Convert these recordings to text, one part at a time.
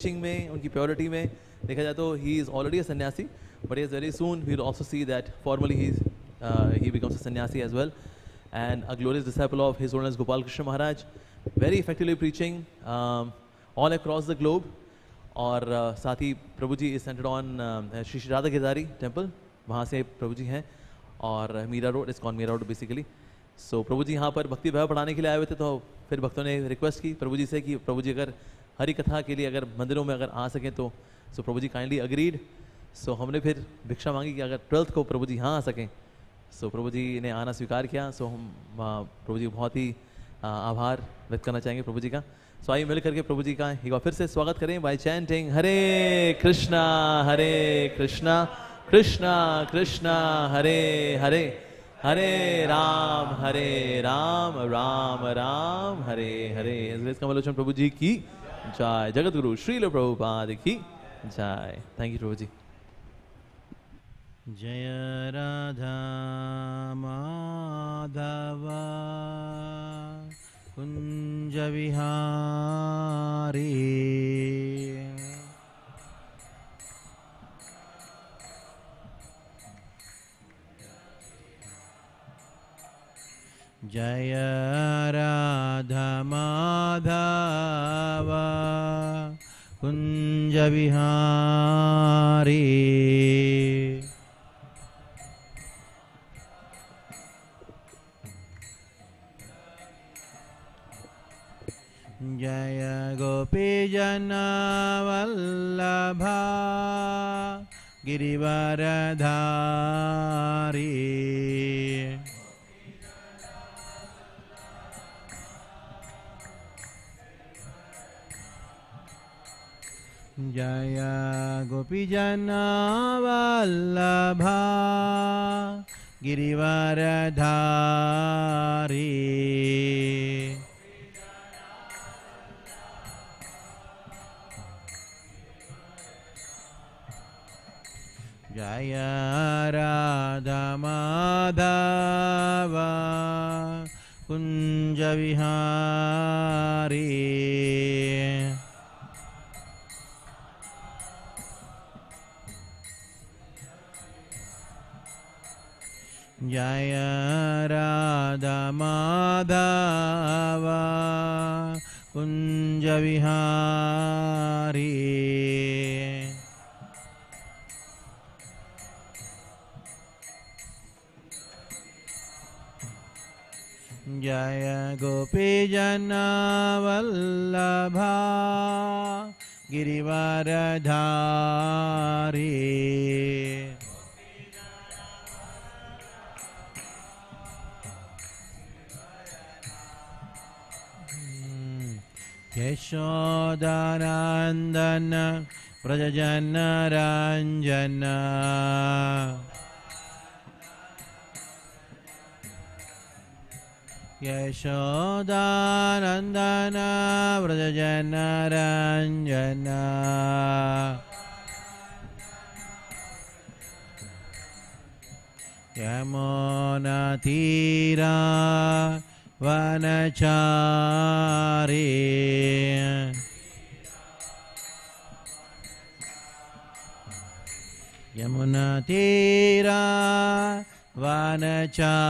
teaching में उनकी purity में देखा जाए तो ही is already a sannyasi but is very soon will also see that formally he becomes a sannyasi as well. And a glorious disciple of his holiness Gopal Krishna Maharaj very effectively preaching um, all across the globe. और uh, साथ ही Prabhu ji is centered on Shri Shri Radha Girdhari temple वहाँ से प्रभु जी हैं और Mira road इस Mira road basically so Prabhu ji यहाँ पर भक्ति भाव पढ़ाने के लिए आए हुए थे तो फिर भक्तों ने रिक्वेस्ट की प्रभु जी से कि प्रभु जी अगर हरि कथा के लिए अगर मंदिरों में अगर आ सकें तो सो प्रभु जी काइंडली अग्रीड सो हमने फिर भिक्षा मांगी कि अगर ट्वेल्थ को प्रभु जी यहाँ आ सकें सो प्रभु जी ने आना स्वीकार किया. सो हम प्रभु जी बहुत ही आभार व्यक्त करना चाहेंगे प्रभु जी का. सो आइए मिल करके प्रभु जी का एक बार फिर से स्वागत करें बाय चैंटिंग हरे कृष्णा हरे कृष्णा कृष्णा कृष्णा, हरे हरे हरे राम हरे राम राम राम, हरे हरे. कमलोचन प्रभु जी की जय जगत गुरु श्रील प्रभुपाद की जय। थैंक यू प्रभु जी जय राधा माधव। कुञ्ज जय राधमाधव कुञ्जविहारी जय गोपीजनवल्लभा। गिरिवरधारी। जया गोपीजना वल्लभा गिरिवरधारी। जय राधमाधव कुञ्जविहारी। baca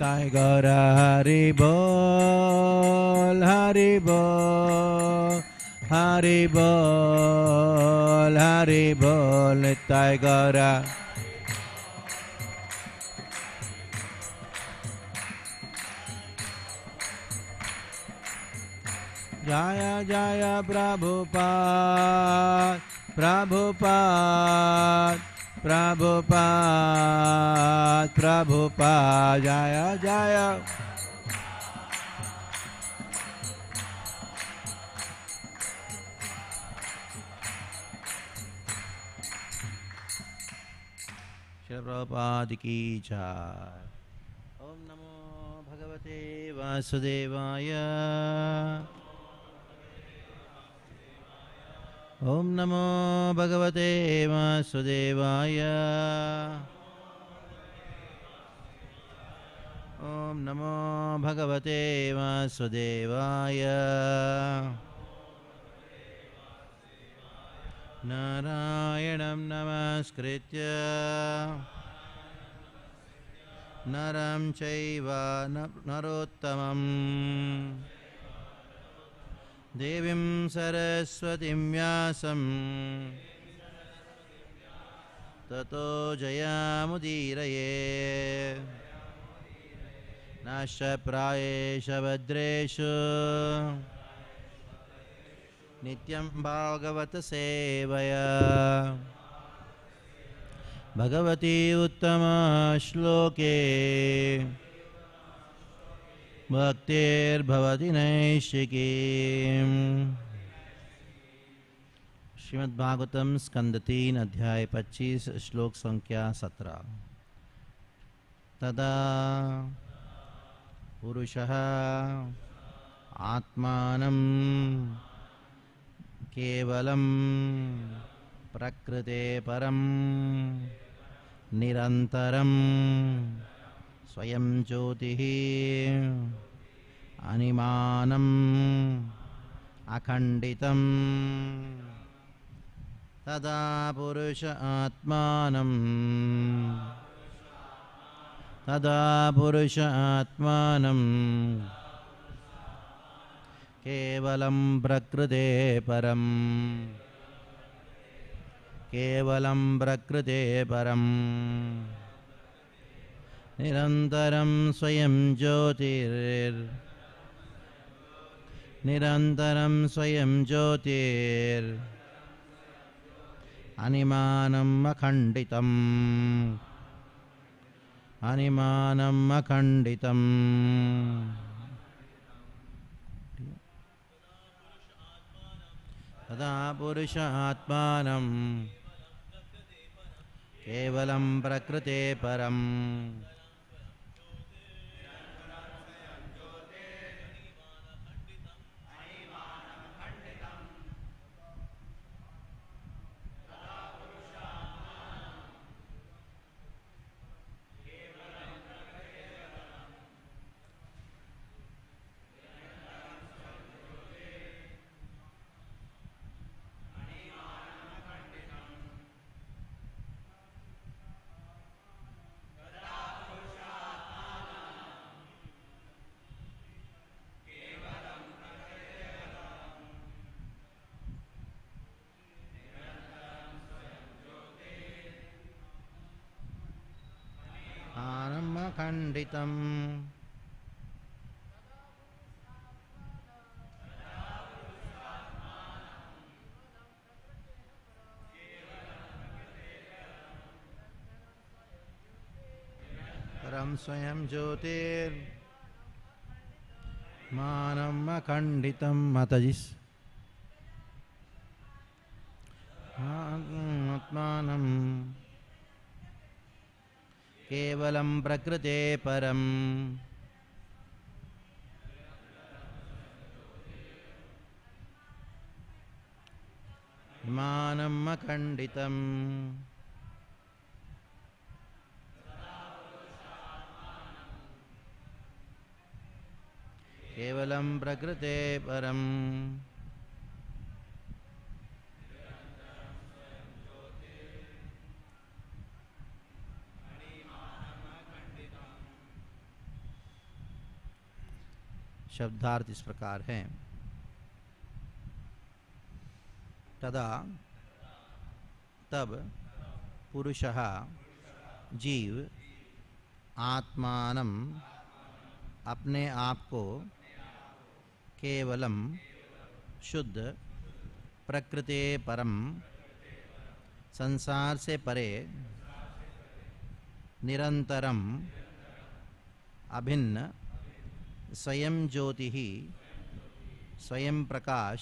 टाइगर हरि बोल हरि बोल हरि बोल हरि बोल टाइगर जय जय Prabhupada Prabhupada. Prabhupada, Prabhupada, Prabhupada, Prabhupada, Jaya Jaya. Shri Prabhupada ki jai. Om ॐ नमो भगवते वासुदेवाय। ॐ नमो भगवते वासुदेवाय। नारायणं नमस्कृत्य। नरं चैव नरोत्तमम्। देवीं सरस्वतीं व्यासं ततो जयामुदीरये नाशप्रायेष भद्रेषु। नित्यं भागवतसेवया भगवती उत्तमश्लोके भक्तिर्भवति नैशिकी श्रीमद्भागवतम स्कंद तीन अध्याय पच्चीस श्लोक संख्या सत्रह। तदा पुरुषः आत्मानं केवलं प्रकृते परं निरन्तरं स्वयं ज्योतिः अनिमानम् अखण्डितं तदा पुरुष आत्मानं तदा पुरुष आत्मानं केवलं प्रकृते परम्। केवलं प्रकृते परम्। निरन्तरं स्वयं ज्योतिर्। निरन्तरं स्वयं ज्योतिर्। अनिमानम् अखण्डितम्। अनिमानम् अखण्डितम्। तदा पुरुष आत्मानं केवलं प्रकृते परम्। आनमखण्डितम् परं स्वयं ज्योतिर्मानम् अखण्डितं मतजिस् आत्मानम् केवलं प्रकृते परम्। मानम् अखण्डितम्। केवलं प्रकृते परम्। शब्दार्थ इस प्रकार है। तदा तब पुरुषः जीव आत्मानम अपने आप को केवलम शुद्ध प्रकृति परम संसार से परे निरंतरम अभिन्न स्वयं ज्योति, स्वयं प्रकाश,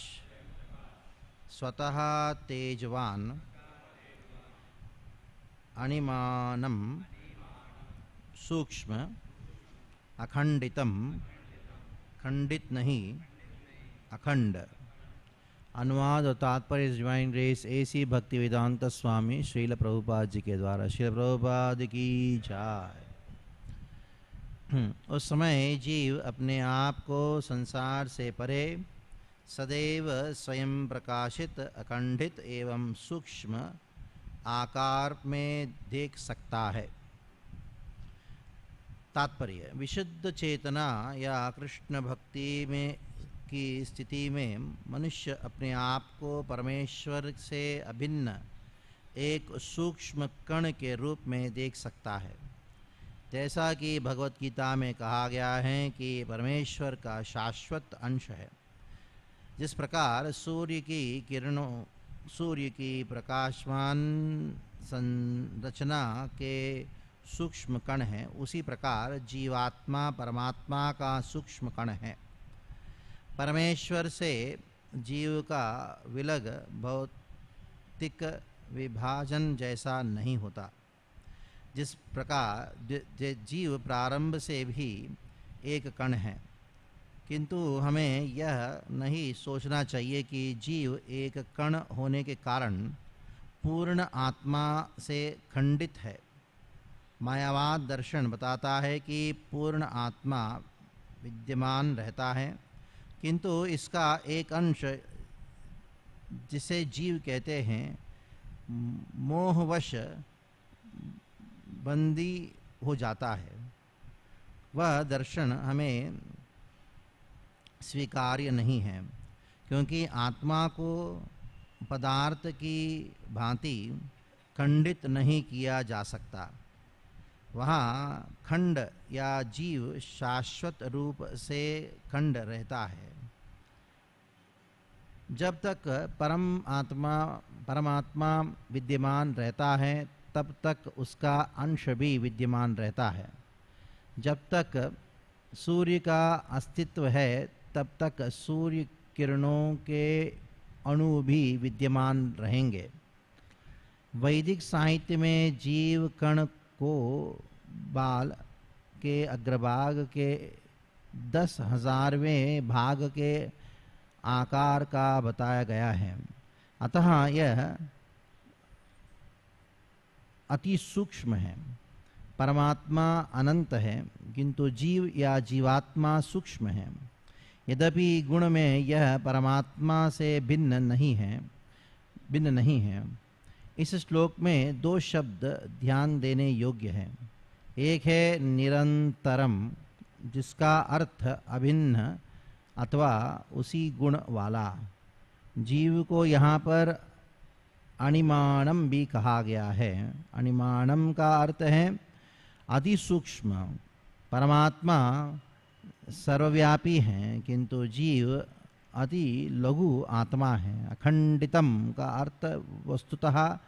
स्वतः तेजवान अणिमानम सूक्ष्म अखंडितम खंडित नहीं अखंड अनुवाद और तात्पर्य डिवाइन ग्रेस एसी भक्ति वेदांत स्वामी श्रील प्रभुपाद जी के द्वारा। श्रील प्रभुपाद की जाय। उस समय जीव अपने आप को संसार से परे, सदैव स्वयं प्रकाशित, अखंडित एवं सूक्ष्म आकार में देख सकता है। तात्पर्य, विशुद्ध चेतना या कृष्ण भक्ति में, की स्थिति में मनुष्य अपने आप को परमेश्वर से अभिन्न, एक सूक्ष्म कण के रूप में देख सकता है। जैसा कि भगवत गीता में कहा गया है कि परमेश्वर का शाश्वत अंश है। जिस प्रकार सूर्य की किरणों, सूर्य की प्रकाशमान संरचना के सूक्ष्म कण है, उसी प्रकार जीवात्मा, परमात्मा का सूक्ष्म कण है। परमेश्वर से जीव का विलग भौतिक विभाजन जैसा नहीं होता। जिस प्रकार जीव प्रारंभ से भी एक कण है। किंतु हमें यह नहीं सोचना चाहिए कि जीव एक कण होने के कारण पूर्ण आत्मा से खंडित है। मायावाद दर्शन बताता है कि पूर्ण आत्मा विद्यमान रहता है, किंतु इसका एक अंश जिसे जीव कहते हैं, मोहवश बंदी हो जाता है। वह दर्शन हमें स्वीकार्य नहीं है, क्योंकि आत्मा को पदार्थ की भांति खंडित नहीं किया जा सकता। वहाँ खंड या जीव शाश्वत रूप से खंड रहता है। जब तक परम आत्मा, परमात्मा विद्यमान रहता है तब तक उसका अंश भी विद्यमान रहता है। जब तक सूर्य का अस्तित्व है, तब तक सूर्य किरणों के अणु भी विद्यमान रहेंगे। वैदिक साहित्य में जीव कण को बाल के अग्रभाग के दस हजारवें भाग के आकार का बताया गया है। अतः यह अति सूक्ष्म है, परमात्मा अनंत है, किंतु जीव या जीवात्मा सूक्ष्म है। यद्यपि गुण में यह परमात्मा से भिन्न नहीं है, भिन्न नहीं है, इस श्लोक में दो शब्द ध्यान देने योग्य है। एक है निरंतरम, जिसका अर्थ अभिन्न अथवा उसी गुण वाला। जीव को यहाँ पर अणिमाणम भी कहा गया है। अणिमाणम का अर्थ है अति सूक्ष्म परमात्मा सर्वव्यापी हैं, किंतु जीव अति लघु आत्मा है। अखंडितम का अर्थ वस्तुतः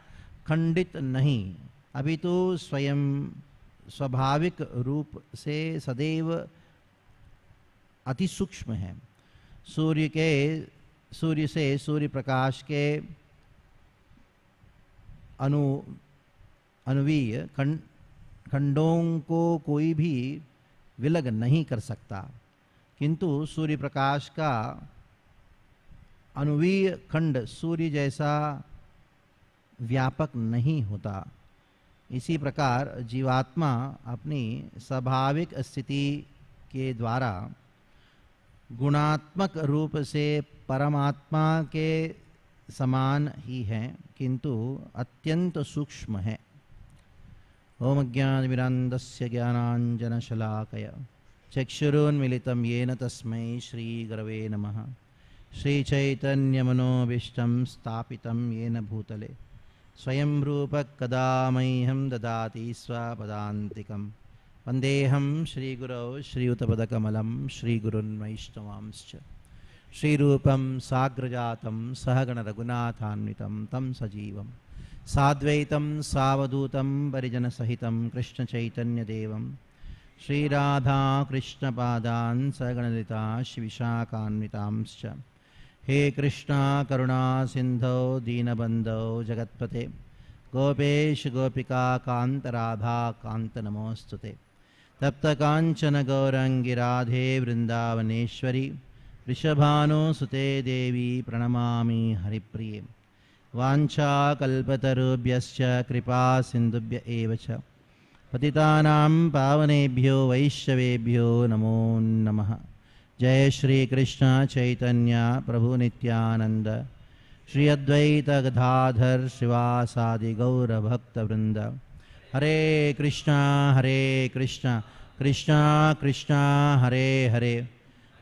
खंडित नहीं। अभी तो स्वयं स्वाभाविक रूप से सदैव अति सूक्ष्म है। सूर्य के, सूर्य से सूर्य प्रकाश के अनु, अनुवीय खंड खंडों को कोई भी विलग नहीं कर सकता। किंतु सूर्य प्रकाश का अनुवीय खंड सूर्य जैसा व्यापक नहीं होता। इसी प्रकार जीवात्मा अपनी स्वाभाविक स्थिति के द्वारा गुणात्मक रूप से परमात्मा के समान ही है, किंतु अत्यंत सूक्ष्म है। ओम ज्ञानविरान्दस्य ज्ञानाञ्जनशलाकय चक्षुरोन्मिलितं येन तस्मै श्रीगुरवे नमः। श्रीचैतन्यमनोभीष्टं स्थापितं येन भूतले। स्वयं रूपकदा मह्यं ददाति स्वपदान्तिकं। वन्देऽहं श्रीगुरौ श्रीयुतपदकमलं श्रीगुरुन्वैष्णवांश्च श्रीरूपं साग्रजातं सहगण रघुनाथान्वितं तं सजीवं। साद्वैतं सावधूतं परिजनसहितं कृष्णचैतन्यदेवं। श्रीराधाकृष्णपादान् सगणलिता शिविशाकान्वितांश्च। हे कृष्णा, करुणा करुणासिन्धौ दीनबन्धौ, जगत्पते। गोपेश कान्तराभाकान्तनमोऽस्तु ते। तप्तकाञ्चनगौरङ्गिराधे वृन्दावनेश्वरी। वृषभानुसुते देवी प्रणमामि हरिप्रिये। वाञ्छाकल्पतरुभ्यश्च कृपा सिन्धुभ्य एव च। पावनेभ्यो वैष्णवेभ्यो नमो नमः। जय श्री कृष्ण चैतन्य प्रभु नित्यानंद श्री अद्वैत गदाधर शिवासादि गौर भक्त वृंद हरे कृष्णा हरे कृष्णा। कृष्णा कृष्णा, हरे हरे।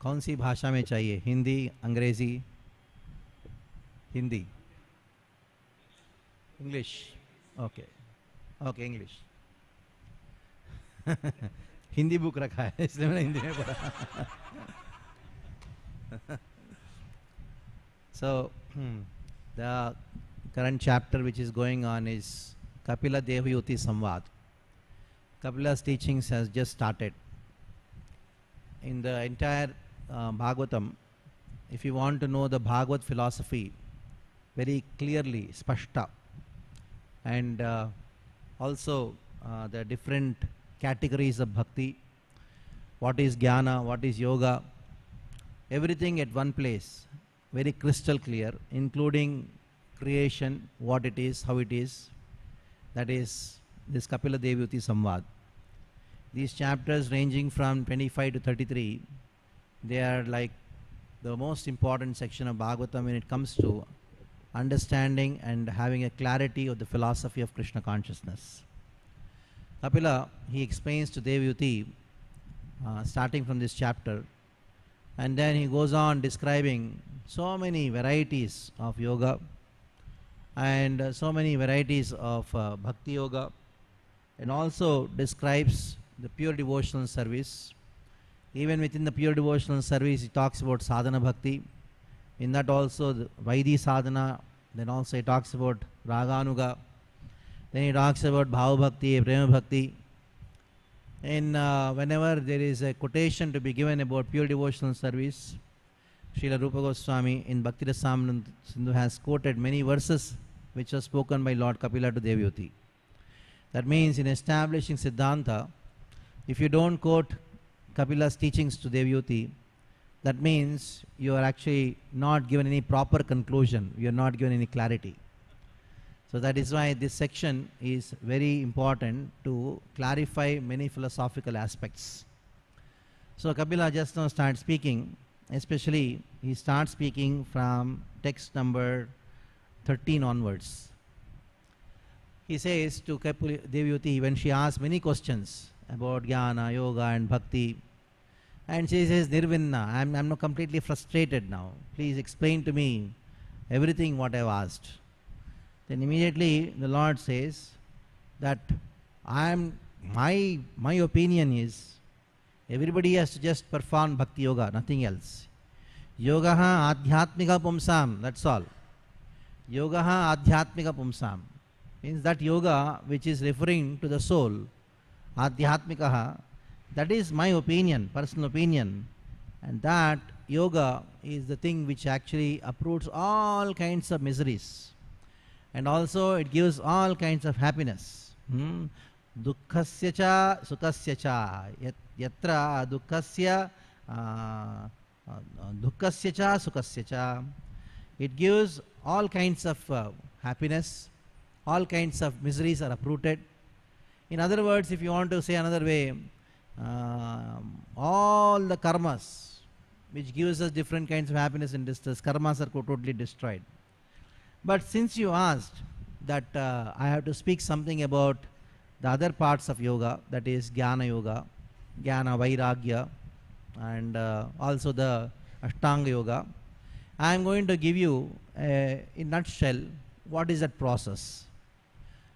कौन सी भाषा में चाहिए? Hindi Angrezi Hindi? English okay okay English Hindi book रखा है इसलिए मैंने हिंदी में पढ़ा so the current chapter which is going on is Kapila Devahuti संवाद Kapila teachings has just started in the entire uh, bhagavatam if you want to know the bhagavad philosophy very clearly spashta and uh, also uh, the different categories of bhakti what is jnana what is yoga everything at one place very crystal clear including creation what it is how it is that is this kapila devahuti samvad. These chapters ranging from 25 to 33 they are like the most important section of Bhagavatam when it comes to understanding and having a clarity of the philosophy of Krishna consciousness. Kapila, he explains to Devahuti, uh, starting from this chapter, and then he goes on describing so many varieties of yoga and uh, so many varieties of uh, bhakti yoga, and also describes the pure devotional service. Even within the pure devotional service, he talks about sadhana bhakti. In that also, the Vaidhi sadhana. Then also he talks about raganuga. Then he talks about bhava bhakti, prema bhakti. And uh, whenever there is a quotation to be given about pure devotional service, Srila Rupa Goswami in Bhakti Rasamrita Sindhu has quoted many verses which are spoken by Lord Kapila to Devahuti. That means in establishing Siddhanta, if you don't quote Kapila's teachings to Devahuti, that means you are actually not given any proper conclusion, you are not given any clarity. So that is why this section is very important to clarify many philosophical aspects. So Kapila just now starts speaking, especially he starts speaking from text number 13 onwards. He says to Kapila Devahuti when she asks many questions about jnana, yoga and bhakti, and she says, Nirvinna, I'm, I'm completely frustrated now. Please explain to me everything what I've asked. Then immediately the Lord says that I am my my opinion is everybody has to just perform bhakti yoga, nothing else. Yoga adhyatmika pumsam, that's all. Yoga adhyatmika pumsam means that yoga which is referring to the soul, adhyatmika, that is my opinion, personal opinion. And that yoga is the thing which actually uproots all kinds of miseries. And also it gives all kinds of happiness. Hmm? Dukkhasya cha sukasya cha. Yat- Yatra dukkhasya uh, uh, cha sukasya cha. It gives all kinds of uh, happiness, all kinds of miseries are uprooted. In other words, if you want to say another way, um, all the karmas which gives us different kinds of happiness and distress, karmas are totally destroyed. But since you asked that uh, I have to speak something about the other parts of yoga, that is jnana yoga, jnana vairagya, and uh, also the ashtanga yoga, I am going to give you a, in nutshell what is that process.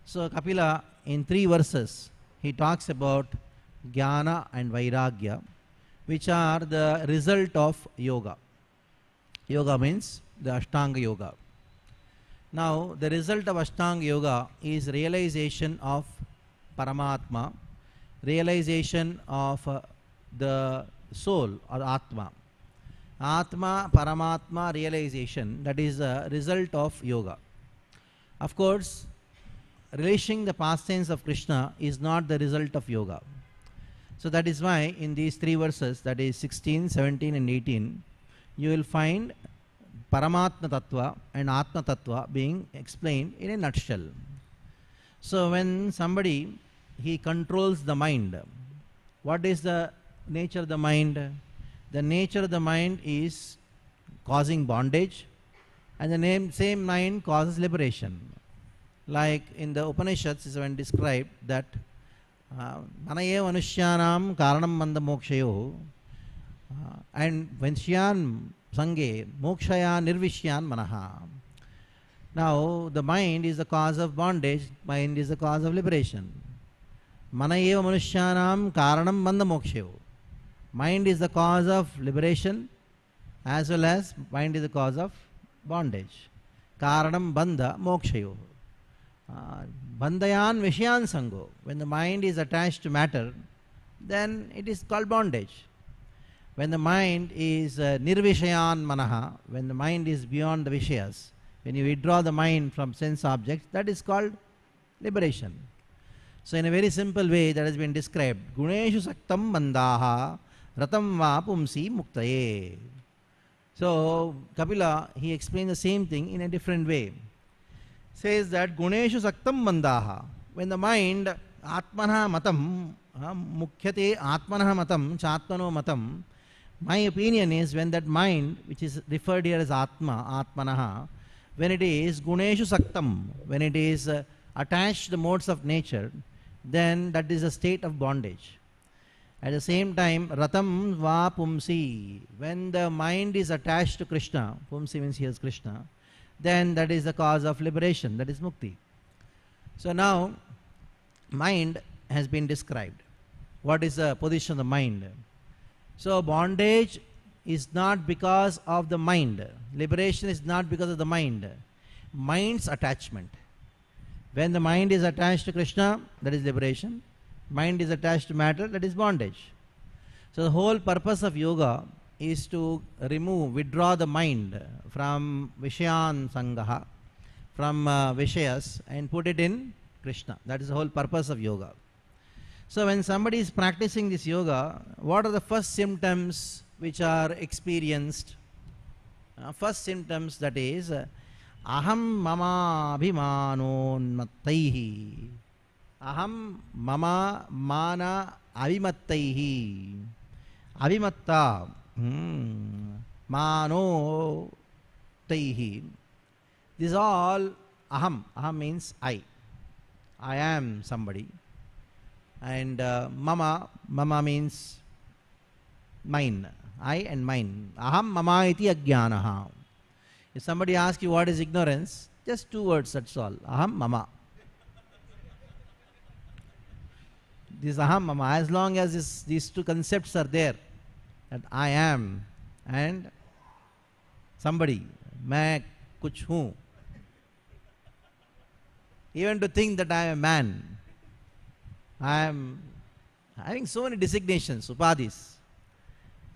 So Kapila in three verses he talks about jnana and vairagya which are the result of yoga. Yoga means the Ashtanga yoga. Now the result of Ashtanga yoga is realization of Paramatma, realization of uh, the soul or Atma. Atma, Paramatma realization that is a result of yoga. Of course, relishing the pastimes of Krishna is not the result of yoga. So that is why in these three verses, that is 16, 17, and 18, you will find Paramatma Tattva and Atma Tattva being explained in a nutshell. So when somebody he controls the mind, what is the nature of the mind? The nature of the mind is causing bondage, and the name, same mind causes liberation. Like in the Upanishads is when described that మన ఏ మనుష్యానాం కారణం మంద మోక్షయో and వంశ్యాన్ సంగే మోక్షయా నిర్విష్యాన్ మనః Now, the mind is the cause of bondage, mind is the cause of liberation. Mana eva manushyanam karanam bandha mokshayo. Mind is the cause of liberation as well as mind is the cause of bondage. Karanam bandha mokshayo. Uh, bandhayan vishyan sango. When the mind is attached to matter, then it is called bondage. When the mind is uh, nirvishayan manaha, when the mind is beyond the vishayas, when you withdraw the mind from sense objects, that is called liberation. So, in a very simple way, that has been described. Guneshu saktam mandaha ratam va pumsi muktaye. So, Kapila, he explains the same thing in a different way. Says that Guneshu saktam mandaha. When the mind, atmana matam, uh, mukhyate atmana matam, chatmano matam, My opinion is when that mind, which is referred here as Atma, Atmanaha, when it is Guneshu Saktam, when it is uh, attached to the modes of nature, then that is a state of bondage. At the same time, Ratam Va Pumsi, when the mind is attached to Krishna, Pumsi means here is Krishna, then that is the cause of liberation, that is Mukti. So now, mind has been described. What is the position of the mind? So, bondage is not because of the mind, liberation is not because of the mind, mind's attachment. When the mind is attached to Krishna, that is liberation. Mind is attached to matter, that is bondage. So, the whole purpose of yoga is to remove, withdraw the mind from Vishayan Sangaha, from uh, Vishayas, and put it in Krishna. That is the whole purpose of yoga. So, when somebody is practicing this yoga, what are the first symptoms which are experienced? Uh, first symptoms that is, uh, mama abhimanonmattaihi. Aham mama mana avimattaihi. Hmm. Mano taihi. This all aham. Aham means I. I am somebody. And uh, mama, mama means mine. I and mine. Aham mama iti ajnanaha. If somebody asks you what is ignorance, just two words, that's all. Aham mama. This aham mama, as long as this, these two concepts are there, that I am and somebody, मैं कुछ हूँ. Even to think that I am a man, I am having so many designations, upadhis.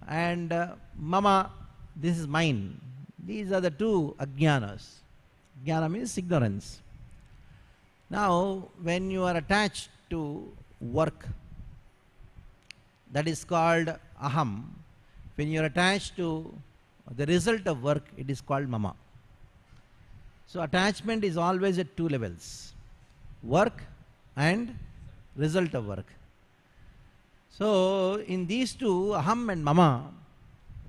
And uh, mama, this is mine. These are the two ajnanas. Jnana means ignorance. Now, when you are attached to work, that is called aham. when you are attached to the result of work, it is called mama. So, attachment is always at two levels work and result of work. So, in these two, aham and mama,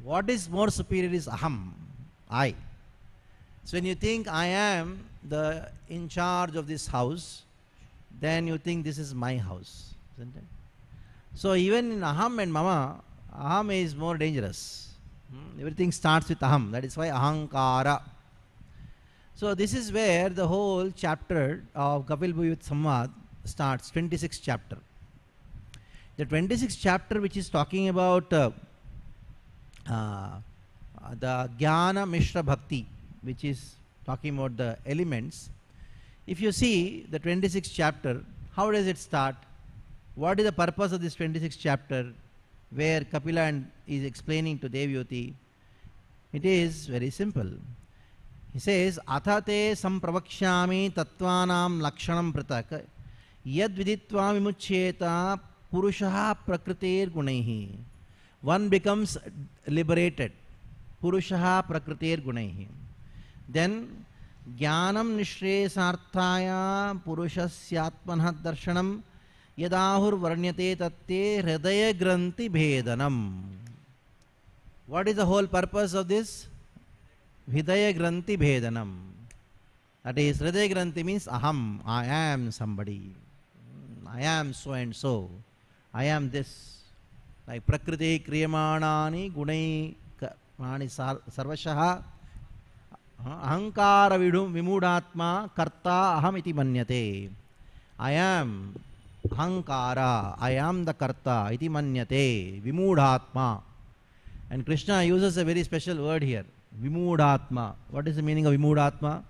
what is more superior is aham, I. So, when you think I am the in charge of this house, then you think this is my house, isn't it? So, even in aham and mama, aham is more dangerous. Hmm, Everything starts with aham, that is why ahankara. So, this is where the whole chapter of Kapil Devahuti Samvad starts, 26th chapter. The 26th chapter, which is talking about uh, uh, the Jnana Mishra Bhakti, which is talking about the elements. If you see the 26th chapter, how does it start? What is the purpose of this 26th chapter where Kapila is explaining to Devahuti, it is very simple. He says, Athate sampravakshami tattvanam lakshanam prataka yad viditva vimuchyeta purushaha prakritir gunaihi. One becomes liberated. Purushaha prakritir gunaihi. Then ज्ञानम निश्रेयसार्थाय पुरुषस्यात्मन दर्शनम यदाहुर्वर्ण्यते तत्ते हृदय ग्रंथि भेदनम what is the whole purpose of this hridaya granthi bhedanam that is hridaya granthi means aham i am somebody i am so and so i am this like prakriti kriyamanani gunai mani sarvashah अहंकार विमूढ़ात्मा कर्ता अहम इति मन्यते I am Ahankara, I am the Karta, iti manyate, Vimudhatma. And Krishna uses a very special word here, Vimudhatma. What is the meaning of Vimudhatma?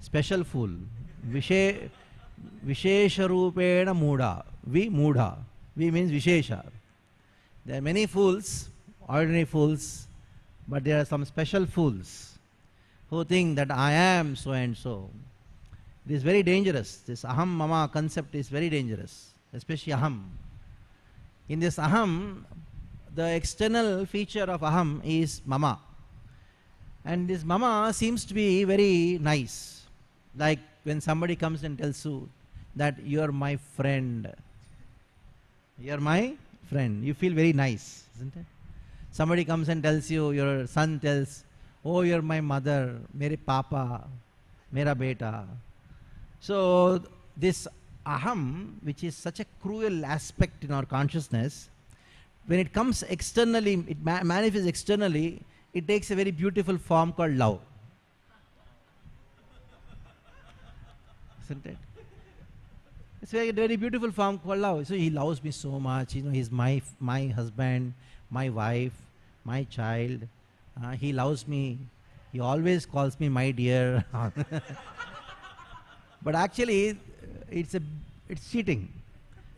Special fool. Vishe, Vishesha Rupena Muda. Vimuda. Vi means Vishesha. There are many fools, ordinary fools, but there are some special fools who think that I am so and so. It is very dangerous. This aham mama concept is very dangerous, especially aham. In this aham, the external feature of aham is mama. And this mama seems to be very nice. Like when somebody comes and tells you that you are my friend. You are my friend. You feel very nice, isn't it? Somebody comes and tells you, your son tells, Oh, you're my mother, mere papa, mera beta. So, this aham, which is such a cruel aspect in our consciousness, when it comes externally, it ma- manifests externally, it takes a very beautiful form called love. Isn't it? It's a very, very beautiful form called love. So he loves me so much. You know, he's my my husband, my wife, my child. Uh, he loves me. He always calls me my dear. but actually, it's a it's cheating.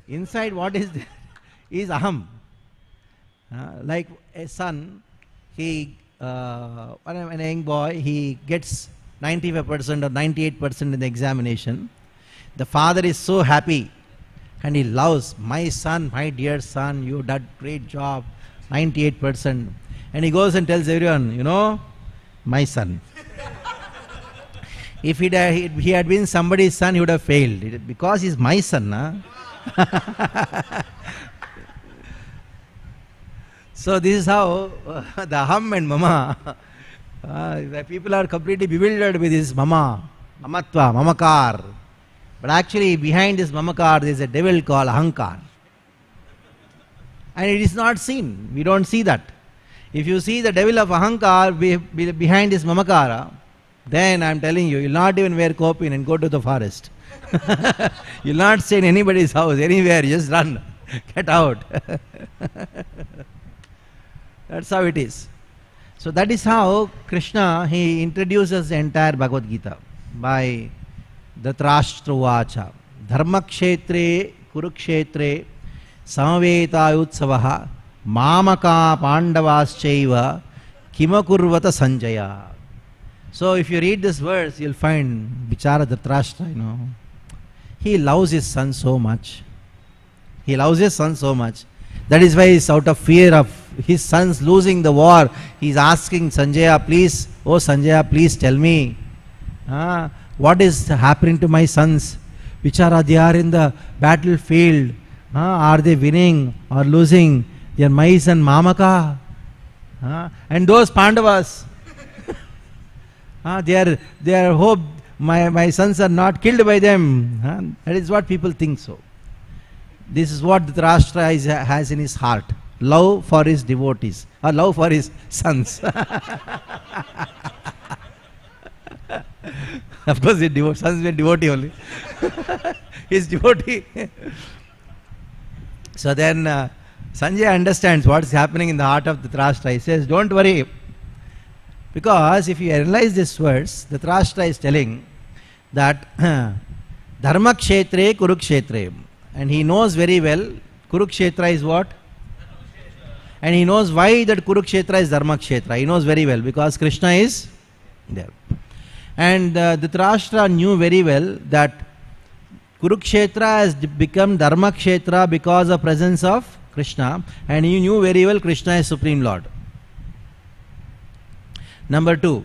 Inside, what is there is aham. Uh, like a son, he uh, a young boy he gets 95% or 98% in the examination. The father is so happy and he loves my son, my dear son, you did great job, 98%. And he goes and tells everyone, you know, my son. If uh, he he had been somebody's son, he would have failed. Because he's my son, huh? So this is how uh, the hum and mama, uh, the people are completely bewildered with this mama, mamatva, mamakar. But actually behind this mamakar there is a devil called ahankar. And it is not seen. We don't see that. If you see the devil of ahankar be, be, behind this mamakara, then I am telling you, you'll not even wear kopin and go to the forest. you'll not stay in anybody's house, anywhere, just run. Get out. That's how it is. So that is how Krishna he introduces the entire Bhagavad Gita by Dhatrashtravacha. Dharmakshetre Kurukshetre Samavetayutsavaha Mamaka Pandavaschaiva Kimakurvata Sanjaya. So if you read this verse, you'll find Bichara Dhritarashtra, you know. He loves his son so much. He loves his son so much. That is why he's out of fear of his sons losing the war. He's asking Sanjaya, please, oh Sanjaya, please tell me, ah, what is happening to my sons? Which are they are in the battlefield? Ah, are they winning or losing? They are mice and mamaka. Ah, and those Pandavas, ah, they are they are hope my, my sons are not killed by them. Ah, that is what people think so. This is what Dhritarashtra is, has in his heart love for his devotees, or love for his sons. of course, his devo- sons were devotee only. his devotee. so then uh, Sanjay understands what is happening in the heart of Dhritarashtra. He says, Don't worry. Because if you analyze this verse, Dhritarashtra is telling that Dharma Kshetre Kurukshetre. And he knows very well Kurukshetra is what? And he knows why that Kurukshetra is Dharma Kshetra. He knows very well because Krishna is there. And uh, Dhritarashtra knew very well that Kurukshetra has become Dharma Kshetra because of presence of Krishna. And he knew very well Krishna is Supreme Lord. Number two,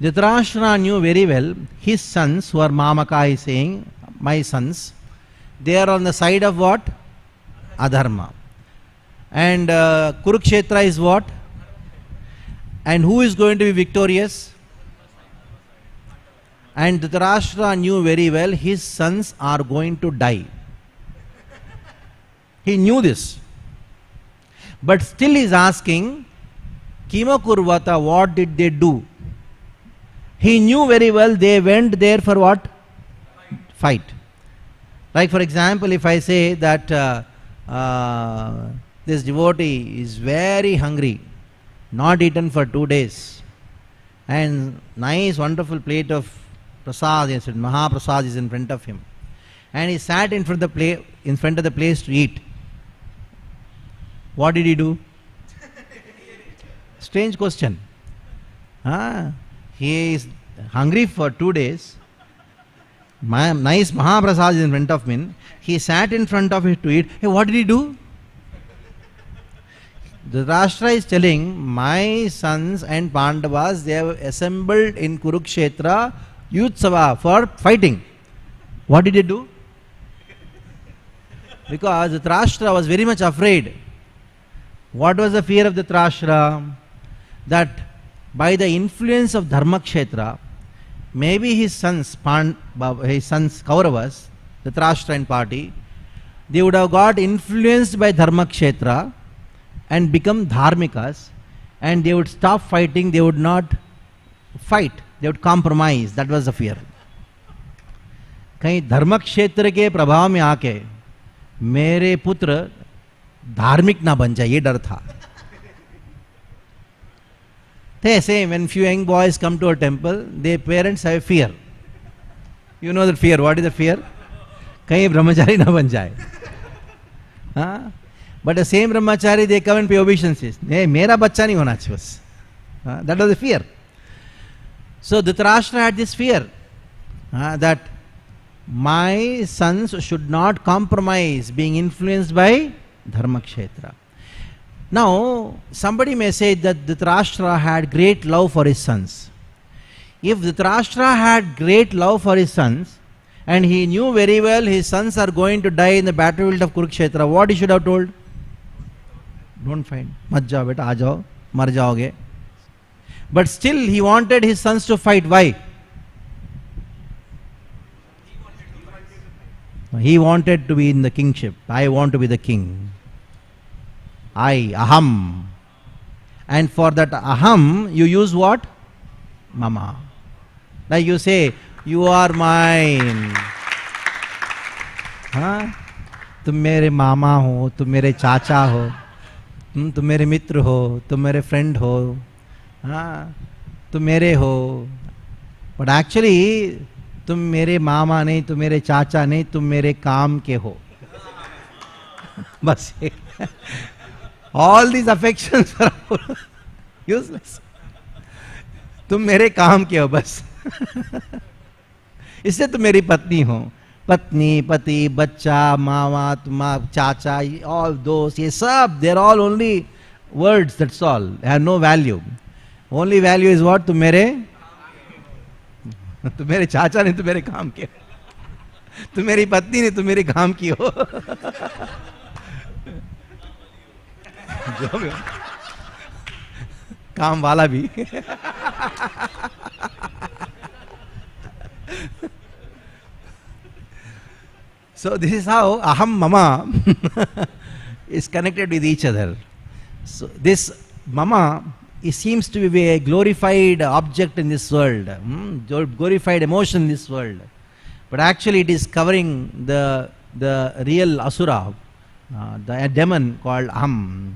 Dhritarashtra knew very well his sons, who are Mamaka is saying, my sons, they are on the side of what? Adharma. And uh, Kurukshetra is what? And who is going to be victorious? And Dhritarashtra knew very well his sons are going to die. He knew this. But still he is asking, Kima Kurvata, what did they do? He knew very well they went there for what? Fight. Like, for example, if I say that uh, uh, this devotee is very hungry, not eaten for two days, and nice, wonderful plate of prasad, yes, Mahaprasad is in front of him, and he sat in front of the pla- in front of the place to eat. What did he do? Strange question. Ah, he is hungry for two days. My, nice Mahaprasad is in front of him. He sat in front of it to eat. Hey, what did he do? Dhritarashtra is telling, my sons and Pandavas, they have assembled in Kurukshetra Yutsava for fighting. What did they do? Because the Dhritarashtra was very much afraid What was the fear of the Dhritarashtra? That by the influence of Dharmakshetra, maybe his sons, Pan, his sons Kauravas, Dhritarashtra and party, they would have got influenced by Dharmakshetra and become Dharmikas and they would stop fighting, they would not fight, they would compromise. That was the fear. कहीं धर्म क्षेत्र के प्रभाव में आके मेरे पुत्र धार्मिक ना बन जाए ये डर था they say when few young boys come to a temple their parents have fear you know that fear what is the fear कहीं ब्रह्मचारी ना बन जाए हाँ but same Brahmachari they come and पे ओबिशंसिस नहीं मेरा बच्चा नहीं होना चाहिए बस that was the fear so Dhritarashtra had this fear that my sons should not compromise being influenced by Dharmakshetra. Now, somebody may say that Dhritarashtra had great love for his sons. If Dhritarashtra had great love for his sons, and he knew very well his sons are going to die in the battlefield of Kurukshetra, what he should have told? Don't fight. Mat beta, aajao, mar jaoge. But still he wanted his sons to fight. Why? He wanted to be in the kingship. I want to be the king. I, aham. And for that aham, you use what? Mama. Like you say, you are mine. हाँ तुम मेरे मामा हो तुम मेरे चाचा हो तुम तुम मेरे मित्र हो तुम मेरे फ्रेंड हो हाँ तुम मेरे हो बट एक्चुअली तुम मेरे मामा नहीं तुम मेरे चाचा नहीं तुम मेरे काम के हो बस ऑल दीज अफेक्शन यूजलेस तुम मेरे काम के हो बस। इससे तुम मेरी पत्नी हो। पत्नी, पति, बच्चा, मामा तुमा चाचा ऑल दोस्त, ये सब there all only words that's all have no value only value is what तुम मेरे तुम मेरे चाचा ने तुम मेरे काम किया तुम मेरी पत्नी ने तुम मेरे काम की हो। जो भी काम वाला भी so this is how aham mama is connected with each other so this mama it seems to be a glorified object in this world, hmm? glorified emotion in this world. But actually, it is covering the, the real asura, uh, the demon called Aham.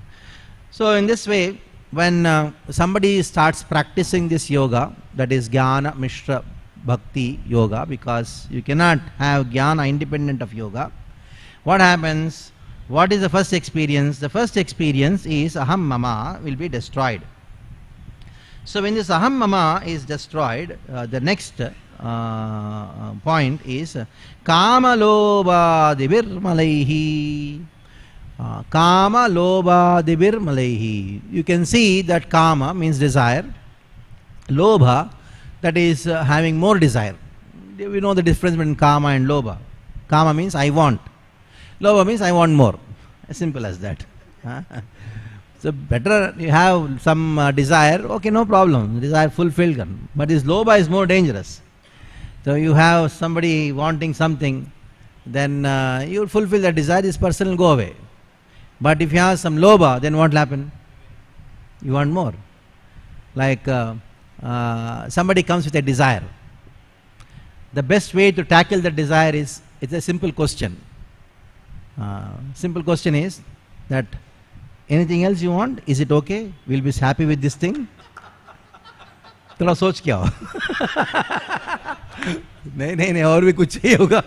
So, in this way, when uh, somebody starts practicing this yoga, that is Jnana Mishra Bhakti Yoga, because you cannot have Jnana independent of yoga, what happens? What is the first experience? The first experience is Aham Mama will be destroyed. So when this aham mama is destroyed, uh, the next uh, point is kama loba dibir malaihi. Uh, kama loba dibir malaihi. You can see that kama means desire. Lobha, that is uh, having more desire. We know the difference between kama and lobha. Kama means I want. Lobha means I want more. As simple as that. So better you have some uh, desire, okay, no problem, desire fulfilled. But this lobha is more dangerous. So you have somebody wanting something, then uh, you fulfill that desire, this person will go away. But if you have some lobha, then what will happen? You want more. Like uh, uh, somebody comes with a desire. The best way to tackle that desire is, it's a simple question. Uh, simple question is that Anything else you want? Is it okay? We'll be happy with this thing. थोड़ा सोच क्या हो नहीं नहीं नहीं और भी कुछ चाहिए होगा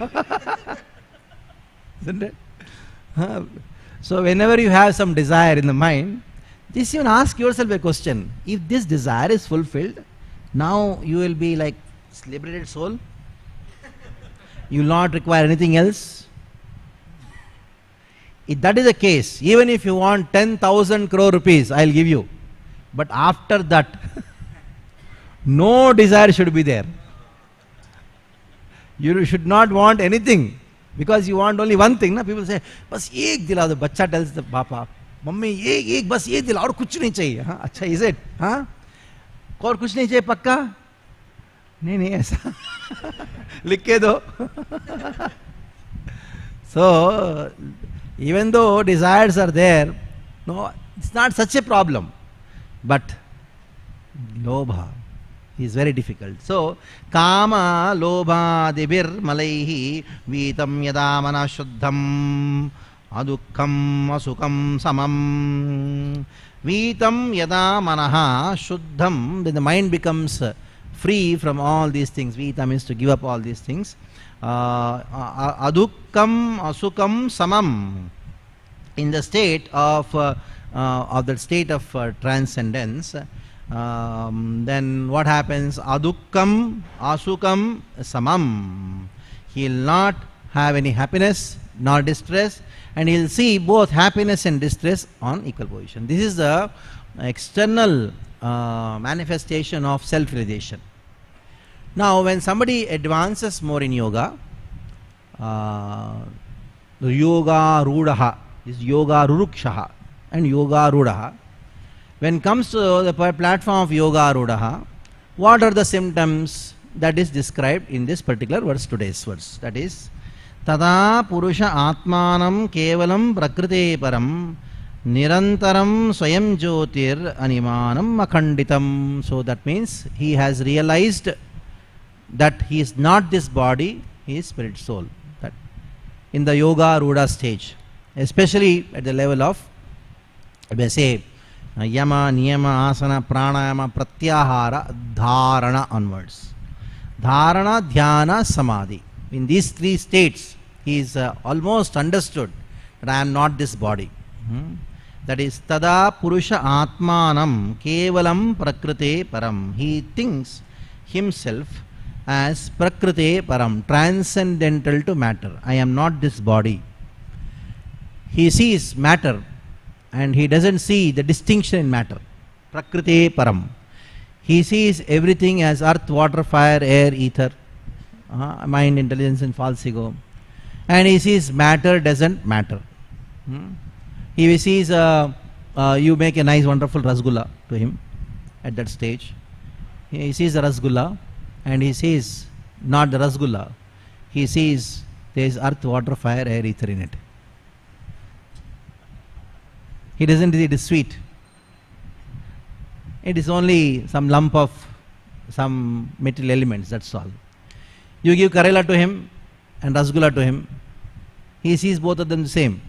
so whenever you have some desire in the mind just even ask yourself a question if this desire is fulfilled now you will be like liberated soul you will not require anything else if that is the case, even if you want 10,000 crore rupees, I'll give you. But after that, no desire should be there. You should not want anything because you want only one thing ना people से बस एक दिला दो. बच्चा tells the पापा, mummy, एक एक, बस ये दिला, और कुछ नहीं चाहिए. हाँ अच्छा इज़ इट हाँ? और कुछ नहीं चाहिए, पक्का? नहीं नहीं, ऐसा। लिख के दो। So even though desire are there no it's not such a problem but लोभा। Is very difficult so kama lobhadibir malaihi vitam yada mana shuddham adukkam asukam samam vitam yada manaha shuddham then the mind becomes uh, free from all these things vitam is to give up all these things uh, adukkam asukam samam in the state of uh, uh, of that state of uh, transcendence um, then what happens? Adukkam asukam samam. He will not have any happiness nor distress and he will see both happiness and distress on equal position. This is the external uh, manifestation of self realization now when somebody advances more in yoga uh, yoga rudaha is yoga rurukshaha and yoga rudaha when comes to the platform of yoga rudaha what are the symptoms that is described in this particular verse today's verse? That is tada purusha atmanam kevalam prakrite param nirantaram swayam jyotir animanam akhanditam. So that means he has realized that he is not this body he is spirit soul. That in the yoga ruda stage especially at the level of I say yama, niyama, asana, pranayama, pratyahara, dharana onwards dharana, dhyana, samadhi. In these three states he is almost understood I am not this body that is तदा पुरुष आत्मा केवल प्रकृते परम ही things himself as प्रकृते परम transcendental to matter I am not this body he sees matter and he doesn't see the distinction in matter. Prakriti param. He sees everything as earth water fire air ether. Uh, mind intelligence and false ego and he sees matter doesn't matter. Hmm? he sees uh, uh, you make a nice wonderful rasgulla to him at that stage. He sees the rasgulla and he sees not the rasgulla. He sees there is earth water fire air ether in it doesn't see it is sweet. It is only some lump of some metal elements, that's all. You give Karela to him and Rasgulla to him, he sees both of them the same.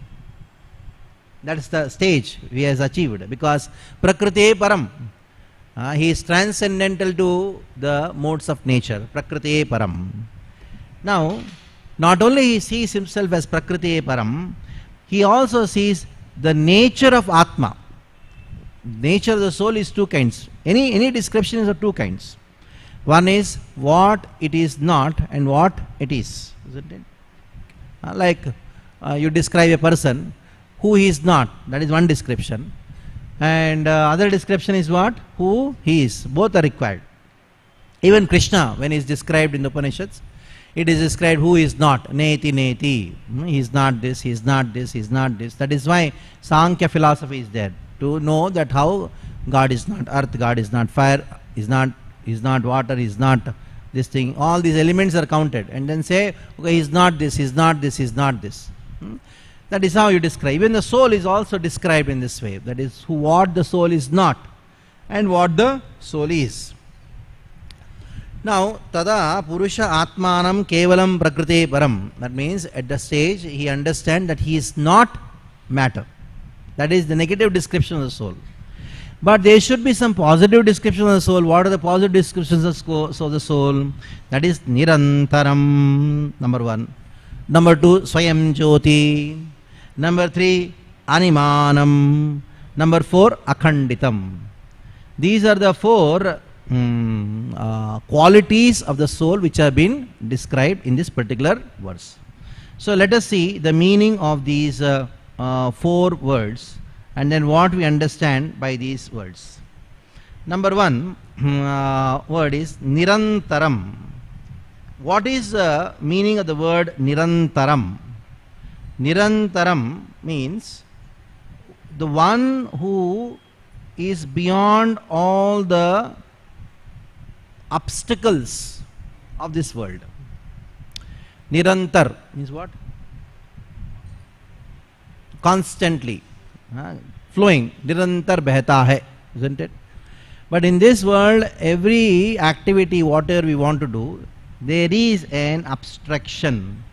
That's the stage he has achieved because Prakriti Param. Uh, he is transcendental to the modes of nature, Prakriti Param. Now, not only he sees himself as Prakriti Param, he also sees the nature of Atma. Nature of the soul is two kinds. Any, any description is of two kinds. One is what it is not and what it is. Isn't it? Uh, like uh, you describe a person who he is not. That is one description. And uh, other description is what? Who he is. Both are required. Even Krishna, when he is described in the Upanishads, it is described who is not. Neti neti. Hmm, He is not this, he is not this, he is not this. That is why Sankhya philosophy is there. To know that how God is not earth, God is not fire, is not is not water, is not this thing. All these elements are counted. And then say, okay, he is not this, he is not this, he is not this. Hmm? That is how you describe. Even the soul is also described in this way. That is who, what the soul is not and what the soul is. Now, tada purusha atmanam kevalam prakrite param. That means at the stage he understands that he is not matter. That is the negative description of the soul. But there should be some positive description of the soul. What are the positive descriptions of the soul? That is nirantaram, number one. Number two, swayam jyoti. Number three, animanam. Number four, akhanditam. These are the four mm, uh, qualities of the soul which have been described in this particular verse. So let us see the meaning of these uh, uh, four words and then what we understand by these words. Number one uh, word is nirantaram. What is the meaning of the word nirantaram? Nirantaram means the one who is beyond all the obstacles of this world. Nirantar means what? Constantly uh, flowing. Nirantar behta hai, isn't it? But in this world, every activity, whatever we want to do, there is an abstraction.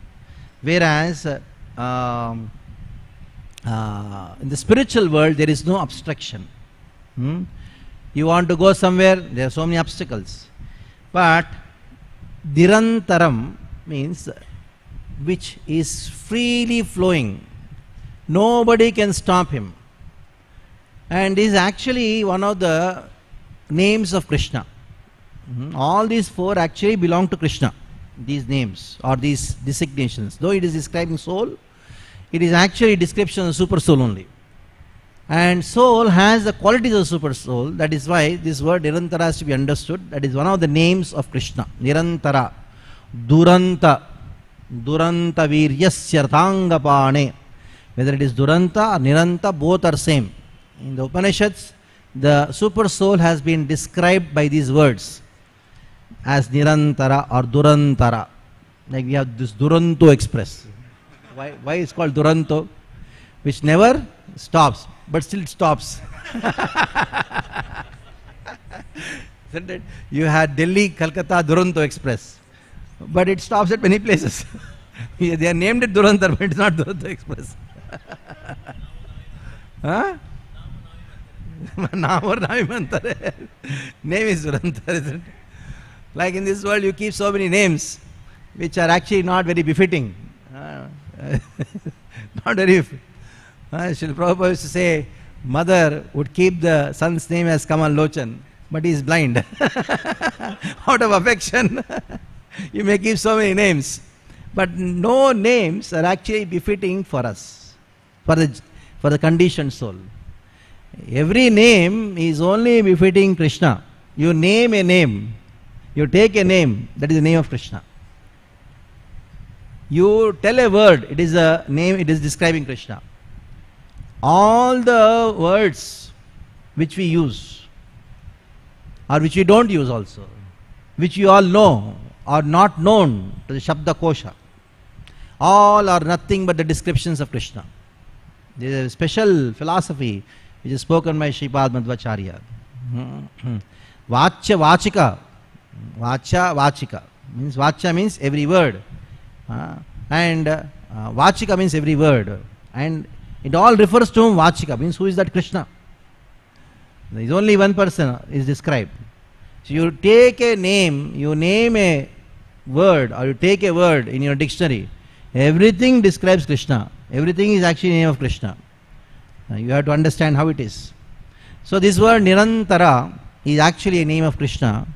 Whereas uh, um, uh, in the spiritual world, there is no abstraction. Hmm? You want to go somewhere, there are so many obstacles. But Nirantaram means which is freely flowing. Nobody can stop him. And is actually one of the names of Krishna. Mhm. All these four actually belong to Krishna. These names or these designations. Though it is describing soul, it is actually description of super soul only. And soul has the qualities of super soul. That is why this word Nirantara has to be understood. That is one of the names of Krishna. Nirantara. Duranta. Duranta Viryasyarthangapane. Whether it is Duranta or Niranta, both are same. In the Upanishads, the super soul has been described by these words as Nirantara or Durantara. Like we have this Duronto Express. Why, why is called Duranto? Which never stops, but still stops. Isn't it? You had Delhi, Calcutta, Duronto Express, but it stops at many places. they are named it Durantar, but it's not Duranto Express. huh? Name is Durantar, isn't it? Like in this world, you keep so many names which are actually not very befitting. Uh, not very befitting uh, Srila Prabhupada used to say mother would keep the son's name as Kamal Lochan but he is blind out of affection you may keep so many names but no names are actually befitting for us for the for the conditioned soul Every name is only befitting Krishna. You name a name, you take a name, that is the name of Krishna. You tell a word, it is a name, it is describing Krishna. All the words which we use, or which we don't use also, which you all know, are not known to the Shabda Kosha. All are nothing but the descriptions of Krishna. There is a special philosophy which is spoken by Sripad Madhvacharya. Vachya Vachika. Vacha Vachika. Means Vacha means every word. Uh, and uh, Vachika means every word. And it all refers to Vachika means who is that Krishna? There is only one person is described. So you take a name, you name a word or you take a word in your dictionary, everything describes Krishna. Everything is actually name of Krishna. Uh, you have to understand how it is. So this word Nirantara is actually a name of Krishna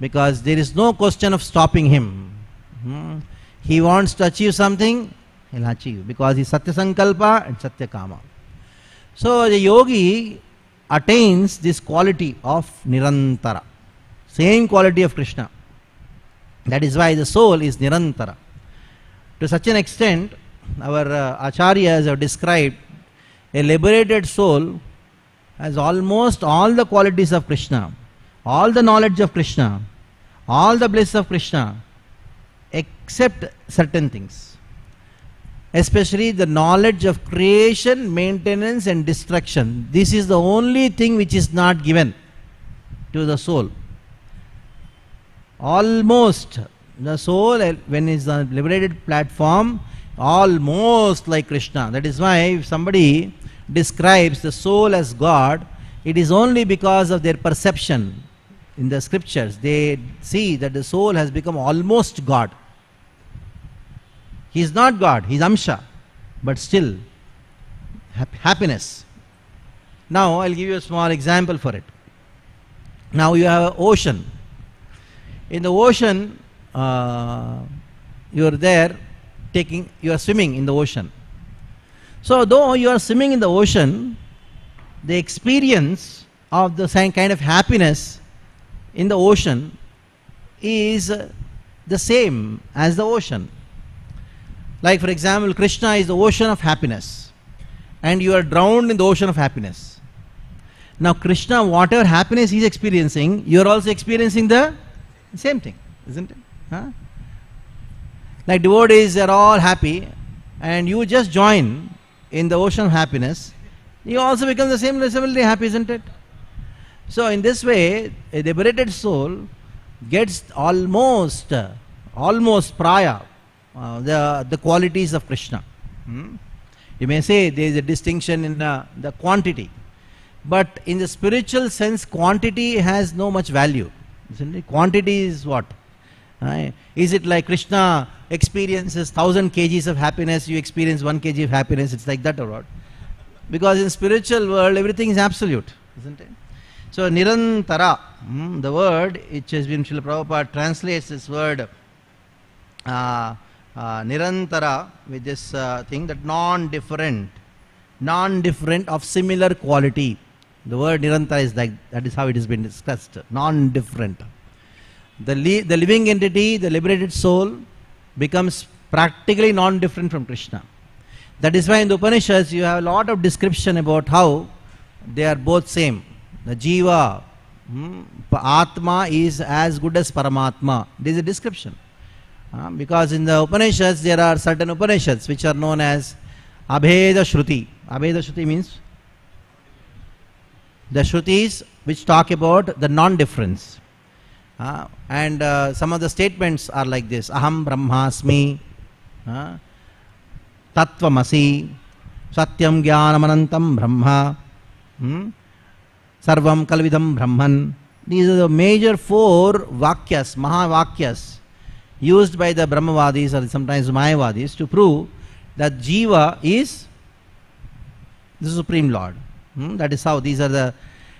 because there is no question of stopping him. Hmm. He wants to achieve something, he'll achieve because he's Satya Sankalpa and Satya Kama. So the yogi attains this quality of Nirantara, same quality of Krishna. That is why the soul is Nirantara. To such an extent, our uh, acharyas have described a liberated soul has almost all the qualities of Krishna, all the knowledge of Krishna, all the bliss of Krishna, except certain things. Especially the knowledge of creation, maintenance, and destruction. This is the only thing which is not given to the soul. Almost the soul, eh, when is on liberated platform, almost like Krishna. That is why if somebody describes the soul as God, it is only because of their perception in the scriptures. They see that the soul has become almost God. He is not God, he is Amsha, but still hap- happiness. Now I'll give you a small example for it. Now you have an ocean. In the ocean, uh, you are there taking, you are swimming in the ocean. So, though you are swimming in the ocean, the experience of the same kind of happiness in the ocean is the same as the ocean. Like, for example, Krishna is the ocean of happiness. and you are drowned in the ocean of happiness. Now, Krishna, whatever happiness he is experiencing, you are also experiencing the same thing, isn't it? Huh? Like devotees are all happy, and you just join in the ocean of happiness, you also become the same similarly happy, isn't it? So, in this way, a liberated soul gets almost, almost praya, uh, the, the qualities of Krishna. Hmm? You may say there is a distinction in uh, the quantity, but in the spiritual sense, quantity has no much value. Isn't it? Quantity is what? Is it like Krishna experiences thousand kgs of happiness, you experience one kg of happiness? It's like that or what? Because in spiritual world, everything is absolute, isn't it? So nirantara, hmm, the word which has been Srila Prabhupada translates this word uh, nirantara with this uh, thing that non-different, non-different of similar quality. The word nirantara is like that is how it has been discussed. Non-different. The li- the living entity, the liberated soul, becomes practically non-different from Krishna. That is why in the Upanishads you have a lot of description about how they are both same. The jiva, hmm, atma is as good as paramatma. There is a description. Uh, because in the Upanishads there are certain Upanishads which are known as Abheda Shruti. Abheda Shruti means the Shrutis which talk about the non-difference. Uh, and uh, some of the statements are like this Aham Brahmasmi, uh, Tattvamasi, Satyam Jnanamanantam Brahma, hmm? Sarvam Kalvidam Brahman. These are the major four Vakyas, Mahavakyas, used by the Brahmavadis or sometimes Mayavadis to prove that Jiva is the Supreme Lord. Hmm? That is how these are the.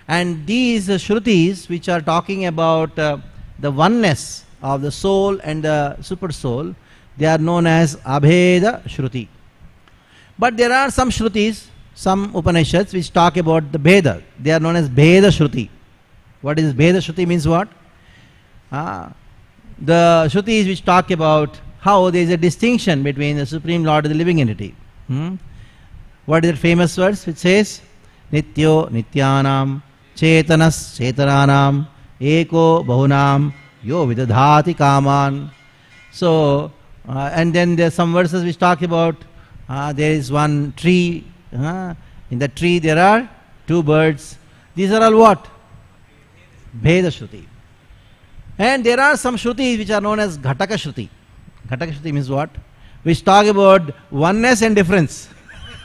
And these uh, Shrutis, which are talking about uh, the oneness of the soul and the super soul, they are known as Abheda Shruti. But there are some Shrutis, some Upanishads, which talk about the Bheda. They are known as Bheda Shruti. What is Bheda Shruti means what? Ah, the Shrutis which talk about how there is a distinction between the Supreme Lord and the living entity. Hmm? What is that famous verse which says, Nityo Nityanam Chetanas Chetananam Eko Bahunam Yo Vidadhati Kaman. So, uh, and then there are some verses which talk about uh, there is one tree. Uh, in the tree there are two birds. These are all what? Bheda Shruti. And there are some Shrutis which are known as Ghataka Shruti. Ghataka Shruti means what? Which talk about oneness and difference.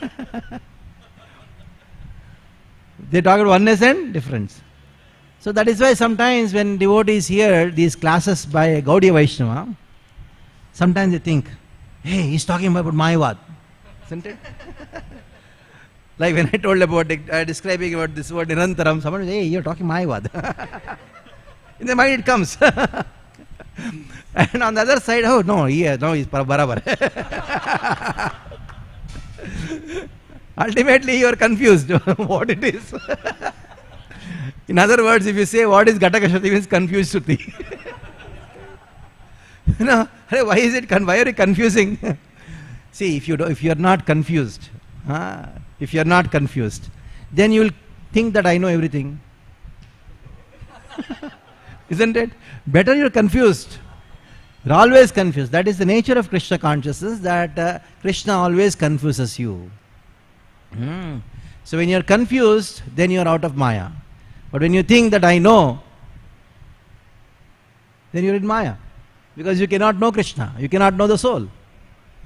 they talk about oneness and difference. So that is why sometimes when devotees hear these classes by Gaudiya Vaishnava, sometimes they think, hey, he's talking about Mayavad. Isn't it? like when I told about uh, describing about this word Nirantaram, someone says, hey, you're talking Mayavad. In the mind it comes. and on the other side, oh no, yeah, no, he's barabar. Ultimately, you are confused what it is. In other words, if you say what is Ghataka Shruti, means confused Shruti. you know, "Hey, why is it? Why are you confusing? See, if you do, if you are not confused, ah, if you are not confused, then you will think that I know everything. Isn't it? Better you're confused. You're always confused. That is the nature of Krishna consciousness, that uh, Krishna always confuses you. Hmm. So when you're confused, then you're out of Maya. But when you think that I know, then you're in Maya. Because you cannot know Krishna, you cannot know the soul.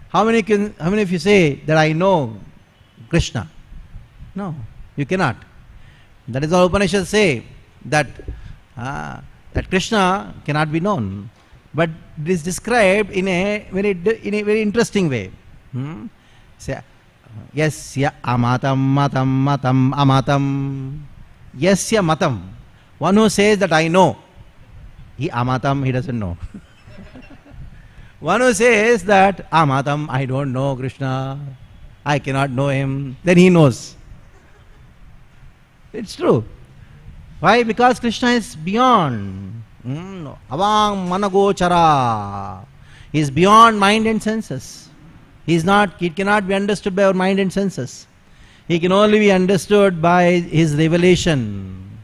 How many can how many of you say that I know Krishna? No, you cannot. That is all Upanishads say that ah, that Krishna cannot be known. But it is described in a very in a very interesting way. Hmm? Say, Yasya amatam matam matam amatam. Yasya matam. One who says that I know. He amatam, he doesn't know. One who says that amatam, I don't know Krishna, I cannot know him, then he knows. It's true. Why? Because Krishna is beyond. Mm, Avang managochara. He is beyond mind and senses. He is not, it cannot be understood by our mind and senses. He can only be understood by his revelation.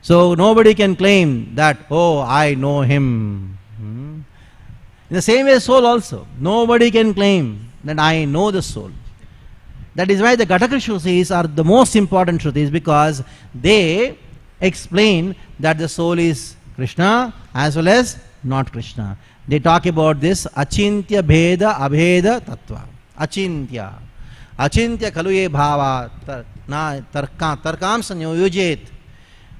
So nobody can claim that, oh, I know him. Hmm. In the same way, soul also. Nobody can claim that I know the soul. That is why the Ghataka Shrutis are the most important Shrutis because they explain that the soul is Krishna as well as not Krishna. They talk about this Achintya Bheda Abheda Tattva. Achintya. Achintya Kalu Ye Bhava Tarkam Sanyoyojet.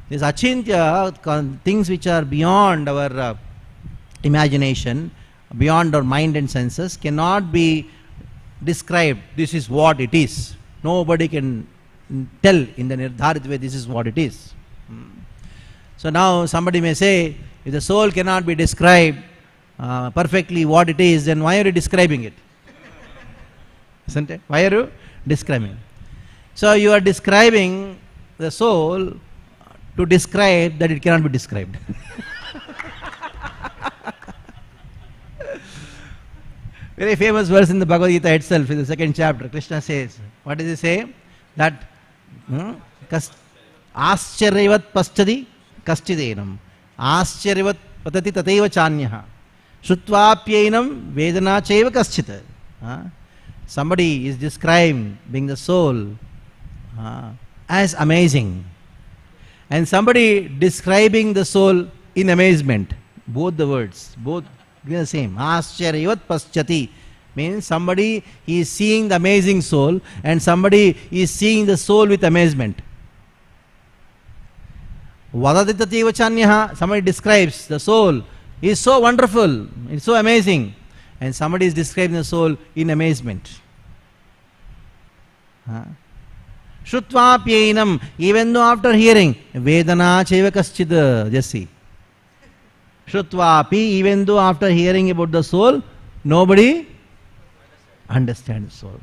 This Achintya, things which are beyond our uh, imagination, beyond our mind and senses, cannot be described. This is what it is. Nobody can tell in the Nirdharit way this is what it is. So now somebody may say, if the soul cannot be described uh, perfectly what it is, then why are you describing it? Isn't it? Why are you describing? So you are describing the soul to describe that it cannot be described. Very famous verse in the Bhagavad Gita itself, in the second chapter. Krishna says, What does he say? That hmm, आश्चर्यवत् पश्चति कश्चिदेनम् आश्चर्यवत् पतति तथैव चान्यः श्रुत्वाप्यैनं वेदना चैव कश्चित् somebody is describing being the soul uh, as amazing and somebody describing the soul in amazement both the words both mean the same ascharyavat paschati means somebody is seeing the amazing soul and somebody is seeing the soul with amazement vadati tativa chanyah somebody describes the soul is so wonderful it's so amazing and somebody is describing the soul in amazement huh? Shrutvaapyainam, even though after hearing, Vedana cheva kaschid, just see. Shrutvapi, even though after hearing about the soul, nobody understands the soul.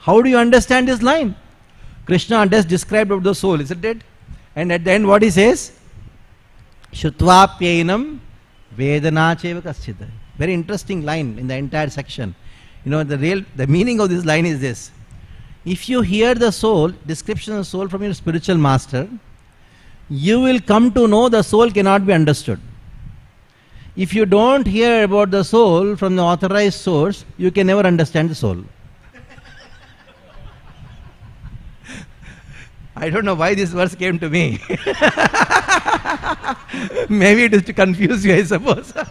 How do you understand this line? Krishna just described about the soul, isn't it? And at the end, what he says? Shrutvaapyainam Vedana cheva. Very interesting line in the entire section. You know, the real the meaning of this line is this. If you hear the soul, description of soul from your spiritual master, you will come to know the soul cannot be understood. If you don't hear about the soul from the authorized source, you can never understand the soul. I don't know why this verse came to me. Maybe it is to confuse you, I suppose.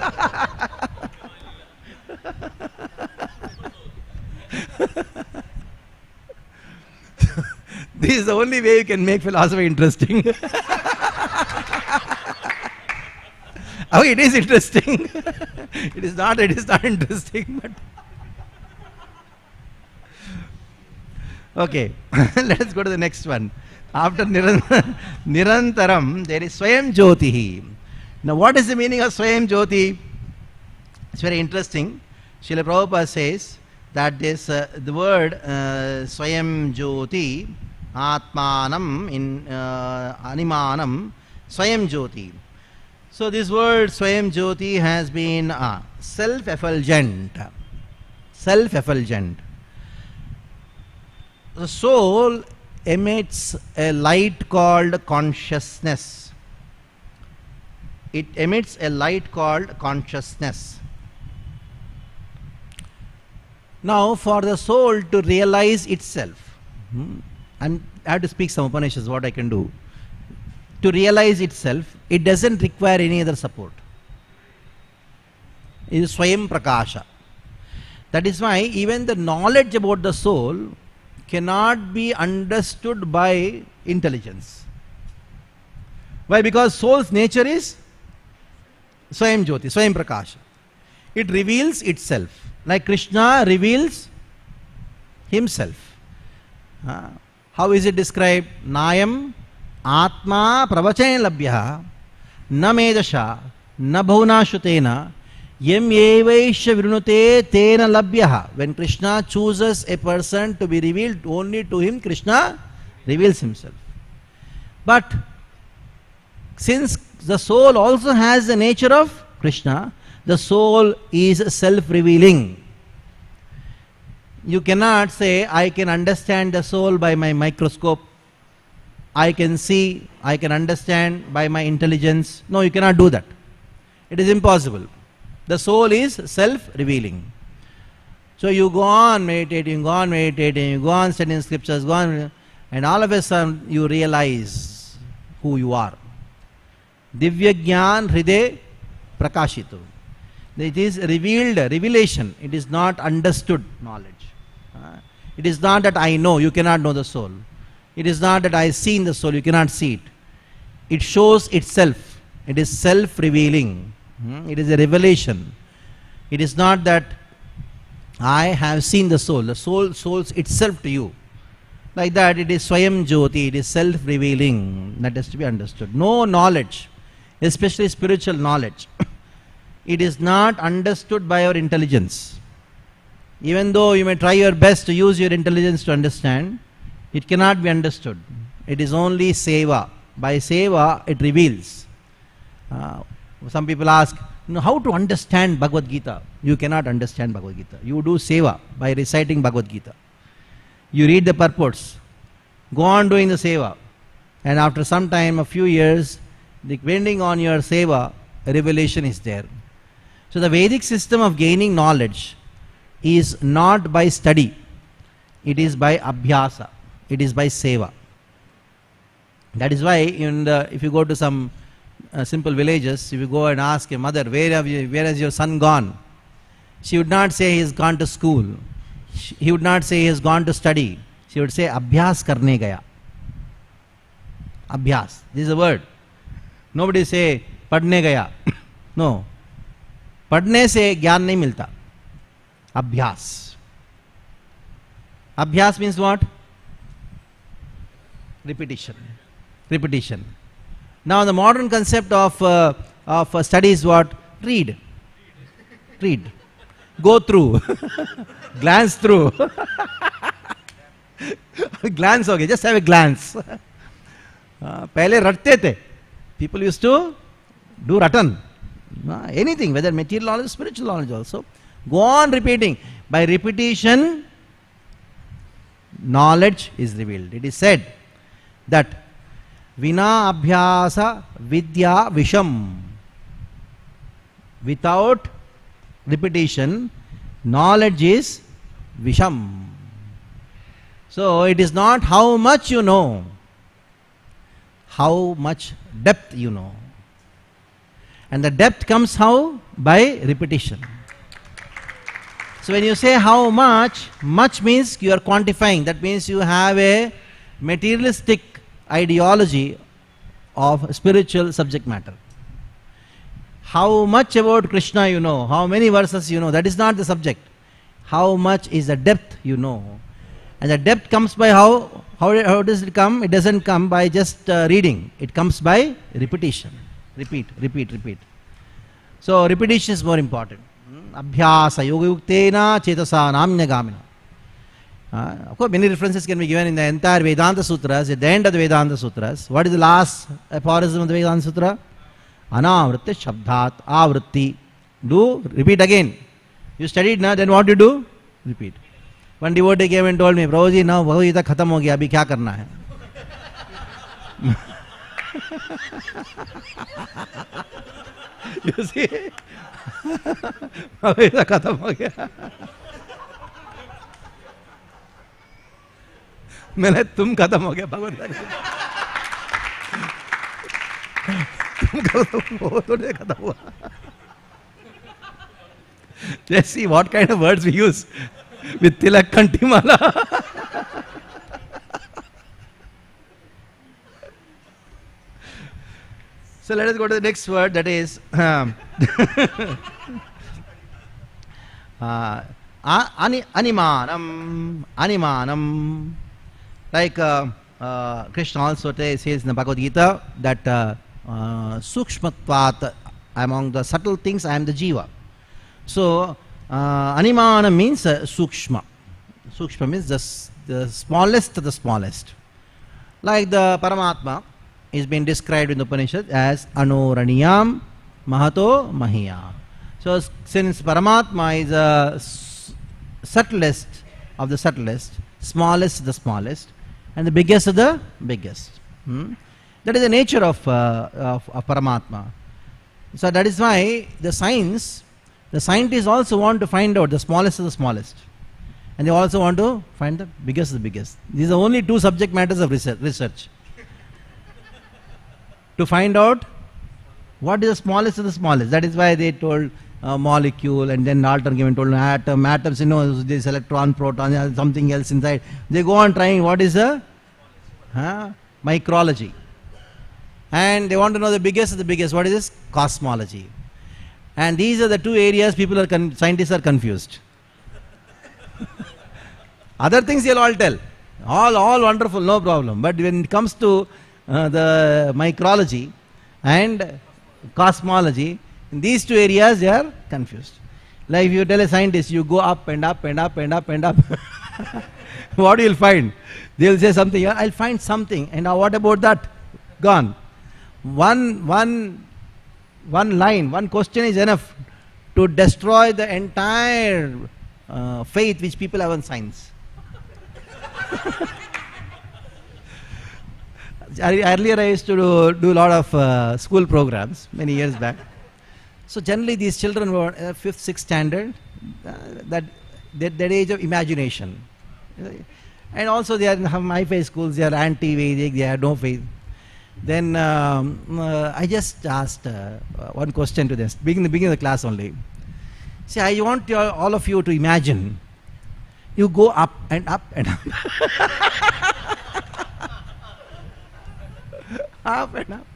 this is the only way you can make philosophy interesting. oh, it is interesting. it is not, it is not interesting, but. Okay, let us go to the next one. After niran- Nirantaram, there is Swayam Jyotihi. Now, what is the meaning of Swayam Jyoti? It's very interesting. Srila Prabhupada says that this, uh, the word uh, Swayam Jyoti, Atmanam, in uh, Animanam, Swayam Jyoti. So, this word Swayam Jyoti has been uh, self effulgent. Self effulgent. The soul emits a light called consciousness. It emits a light called consciousness. Now, for the soul to realize itself, hmm, and I have to speak some Upanishads, what I can do. To realize itself, it doesn't require any other support. It is Swayam Prakasha. That is why even the knowledge about the soul cannot be understood by intelligence. Why? Because soul's nature is Swayam Jyoti, Swayam Prakash. It reveals itself. Like Krishna reveals himself. Uh, how is it described? Nayam Atma Pravachana Labhya Na Medasha Na Tena Labhya. When Krishna chooses a person to be revealed only to him, Krishna reveals himself. But since the soul also has the nature of Krishna, the soul is self revealing. You cannot say, I can understand the soul by my microscope. I can see, I can understand by my intelligence. No, you cannot do that. It is impossible. The soul is self revealing. So you go on meditating, go on meditating, you go on studying scriptures, go on, and all of a sudden you realize who you are. Divya Gyan Hriday Prakashitu. It is revealed revelation, it is not understood knowledge. Uh, It is not that I know, you cannot know the soul. It is not that I see in the soul, you cannot see it. It shows itself. It is self revealing. It is a revelation. It is not that I have seen the soul. The soul shows itself to you. Like that, it is Swayam Jyoti, it is self revealing. That has to be understood. No knowledge, especially spiritual knowledge, it is not understood by our intelligence. Even though you may try your best to use your intelligence to understand, it cannot be understood. It is only seva. By seva, it reveals. Uh, some people ask, "No, how to understand Bhagavad Gita? You cannot understand Bhagavad Gita. You do seva by reciting Bhagavad Gita. You read the purports. Go on doing the seva. And after some time, a few years, depending on your seva, revelation is there. So the Vedic system of gaining knowledge is not by study, it is by abhyasa, it is by seva. That is why in the, if you go to some uh, simple villages, if you go and ask a mother, where, have you, where has your son gone? She would not say he has gone to school. She, he would not say he has gone to study. She would say abhyas karne gaya. Abhyas. This is a word. Nobody say padne gaya. no. Padne se gyan nahi milta. Abhyas. Abhyas means what? Repetition. Repetition. now the modern concept of uh, of uh, study is what read read go through glance through glance okay just have a glance uh, पहले रटते थे people used to do ratan uh, anything whether material knowledge spiritual knowledge also go on repeating by repetition knowledge is revealed it is said that abhyasa vidya visham without repetition knowledge is visham so it is not how much you know how much depth you know. And the depth comes how? By repetition. So when you say how much, much means you are quantifying. That means you have a materialistic ideology of spiritual subject matter. How much about Krishna you know, how many verses you know, that is not the subject. How much is the depth you know. And the depth comes by how, how, how does it come? It doesn't come by just uh, reading, it comes by repetition. Repeat, repeat, repeat. So repetition is more important. Abhyasa yoga-yuktena chetasa nanyagamina. Uh, of course, many references can be given in the entire Vedanta Sutras. At the end of the Vedanta Sutras, what is the last aphorism of the Vedanta Sutra? Anavritti shabdhat avritti. Do repeat again. You studied now, then what do you do? Repeat. One devotee came and told me, Prabhuji, now Bhagavad Gita khatam ho gaya, abhi kya karna hai? you see? Bhagavad Gita khatam ho gaya. मैंने तुम खत्म हो गया भगवत तुम खत्म हो तो नहीं खत्म हुआ Let's see what kind of words we use with tilak kantimala. so let us go to the next word that is um, uh, animanam. Animanam. Like uh, uh, Krishna also says in the Bhagavad Gita that uh, uh, among the subtle things I am the jiva. So animana means sukshma. Sukshma means the, the smallest of the smallest. Like the Paramatma is being described in the Upanishad as Anuraniyam Mahato Mahiya. So since Paramatma is the subtlest of the subtlest, smallest the smallest, and the biggest of the biggest. Hmm? That is the nature of, uh, of, of Paramatma. So that is why the science, the scientists also want to find out the smallest of the smallest. And they also want to find the biggest of the biggest. These are only two subject matters of research. research. to find out what is the smallest of the smallest. That is why they told uh, molecule and then Dalton came and told atom, atoms, you know, this electron, proton, uh, something else inside. They go on trying what is the huh, micrology. And they want to know the biggest of the biggest. What is this? Cosmology. And these are the two areas people are, scientists are confused. Other things they'll all tell. All, all wonderful, no problem. But when it comes to uh, the micrology and cosmology, in these two areas they are confused. Like if you tell a scientist, you go up and up and up and up and up. what do you'll find? They'll say something, I'll find something. And now what about that? Gone. One, one, one line, one question is enough to destroy the entire uh, faith which people have in science. Earlier, I used to do, do a lot of uh, school programs many years back. So, generally, these children were uh, fifth, sixth standard, uh, that, that, that age of imagination. And also, they are in my faith schools, they are anti Vedic, they have no faith. Then um, uh, I just asked uh, one question to them, beginning the beginning of the class only. See, I want your, all of you to imagine you go up and up and up. up and up.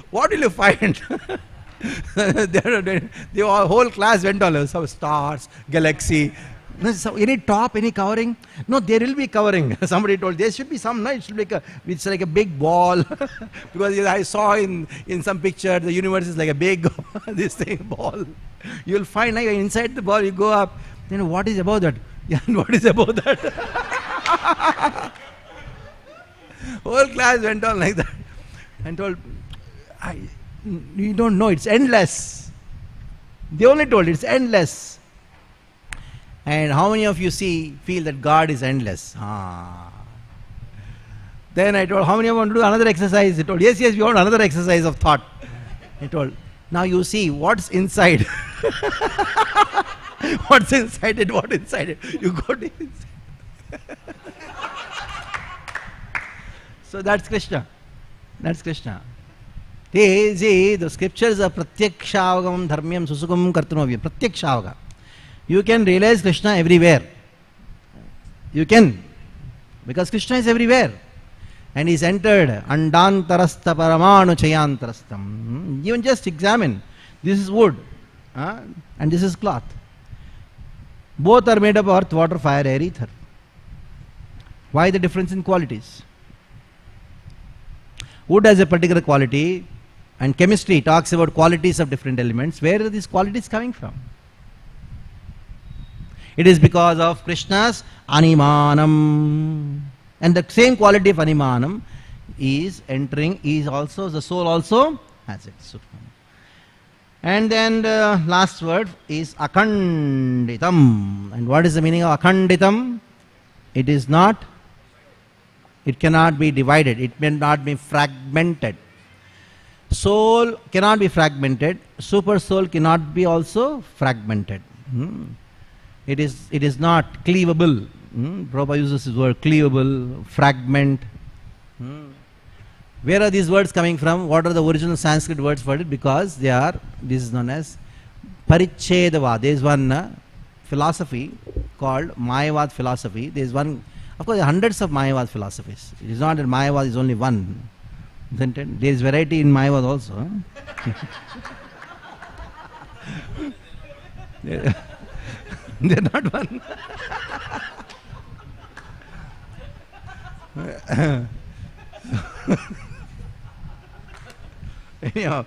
what will you find? the whole class went on some stars, galaxy. So any top, any covering? No, there will be covering. Somebody told there should be some. No, it should be like a, it's like a big ball because I saw in in some picture the universe is like a big this thing ball. You will find like inside the ball you go up. Then what is about that? Yeah, what is about that? Whole class went on like that and told, I, you don't know, it's endless. They only told it's endless. And how many of you see, feel that God is endless? Ah. Then I told, how many of you want to do another exercise? He told, yes, yes, we want another exercise of thought. He told, now you see what's inside. what's inside it, what inside it. You go to inside. so that's Krishna. That's Krishna. Scriptures प्रत्यक्षावगम धर्म्यम सुसुखम प्रत्यक्ष प्रत्यक्षावग you can realise Krishna everywhere you can because Krishna is everywhere and is entered अंडातरस्थ परमाणु चयांतरस्थम you just examine this is wood and this is cloth both are made up earth water fire air ether why the difference in qualities wood as a particular quality and chemistry talks about qualities of different elements. Where are these qualities coming from? It is because of Krishna's animanam. And the same quality of animanam is entering, is also, the soul also has it. And then the last word is akhanditam. And what is the meaning of akhanditam? It is not, it cannot be divided, it may not be fragmented. Soul cannot be fragmented, super soul cannot be also fragmented. Hmm. It is it is not cleavable. Hmm. Prabhupada uses this word cleavable, fragment. Hmm. Where are these words coming from? What are the original Sanskrit words for it? Because they are, this is known as Parichedava. There is one uh, philosophy called Mayavad philosophy. There is one, of course, there are hundreds of Mayavad philosophies. It is not that Mayavad is only one. There is variety in Mayavad also. they are not one. Anyhow,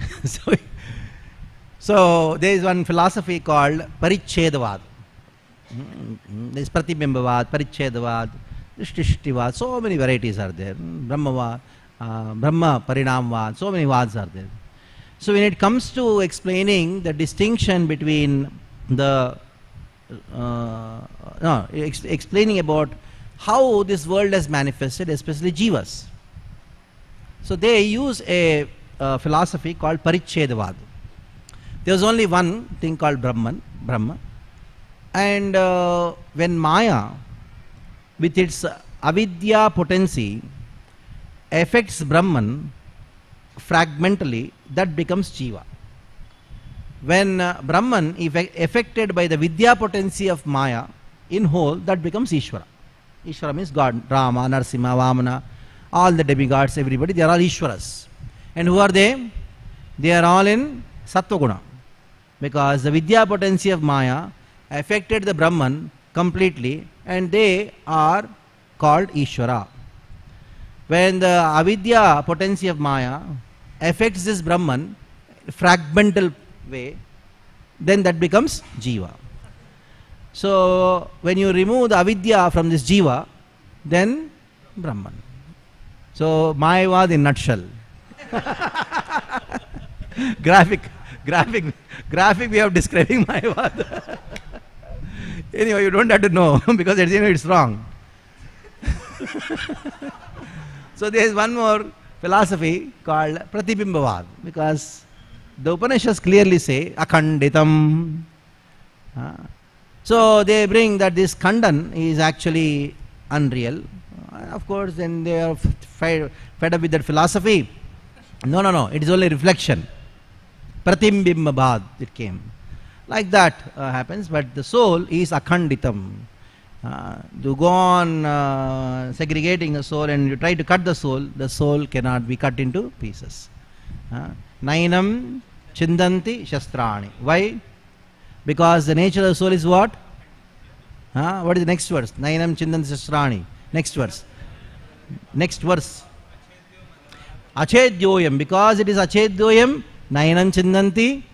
so, so there is one philosophy called Parichedavad. Hmm, hmm, hmm. There is Pratibimbavad, Parichedavad, Shtishtivad, so many varieties are there. Brahmavad, uh, Brahma Parinamvad, so many vads are there. So when it comes to explaining the distinction between the uh, no, ex- explaining about how this world has manifested, especially jivas. So they use a uh, philosophy called Parichedavad. There was only one thing called Brahman, Brahma, and uh, when Maya, with its avidya potency, affects Brahman fragmentally, that becomes Jiva. When uh, Brahman is affected by the Vidya potency of Maya in whole, that becomes Ishvara. Ishvara means God, Rama, Narsimha, Vamana, all the demigods, everybody, they are all Ishvaras. And who are they? They are all in Sattva Because the Vidya potency of Maya affected the Brahman completely and they are called Ishvara. When the Avidya potency of Maya affects this Brahman, fragmental way, then that becomes Jiva. So, when you remove the Avidya from this Jiva, then Brahman. So, Maya was in nutshell. graphic, graphic, graphic way of describing Mayavad. anyway, you don't have to know because at the end it's wrong. so, there is one more philosophy called Pratibimbavad because the Upanishads clearly say Akhanditam. Uh, so they bring that this Khandan is actually unreal. Uh, of course, then they are fed, fed up with that philosophy. No, no, no, it is only reflection. Pratimbimbavad it came. Like that uh, happens, but the soul is Akhanditam. Uh, to go on uh, segregating the soul and you try to cut the soul, the soul cannot be cut into pieces. Uh, Nainam chindanti shastrani. Why? Because the nature of the soul is what? Huh? What is the next verse? Nainam chindanti shastrani. Next verse. Next verse. Achedyoyam. Because it is achedyoyam, nainam chindanti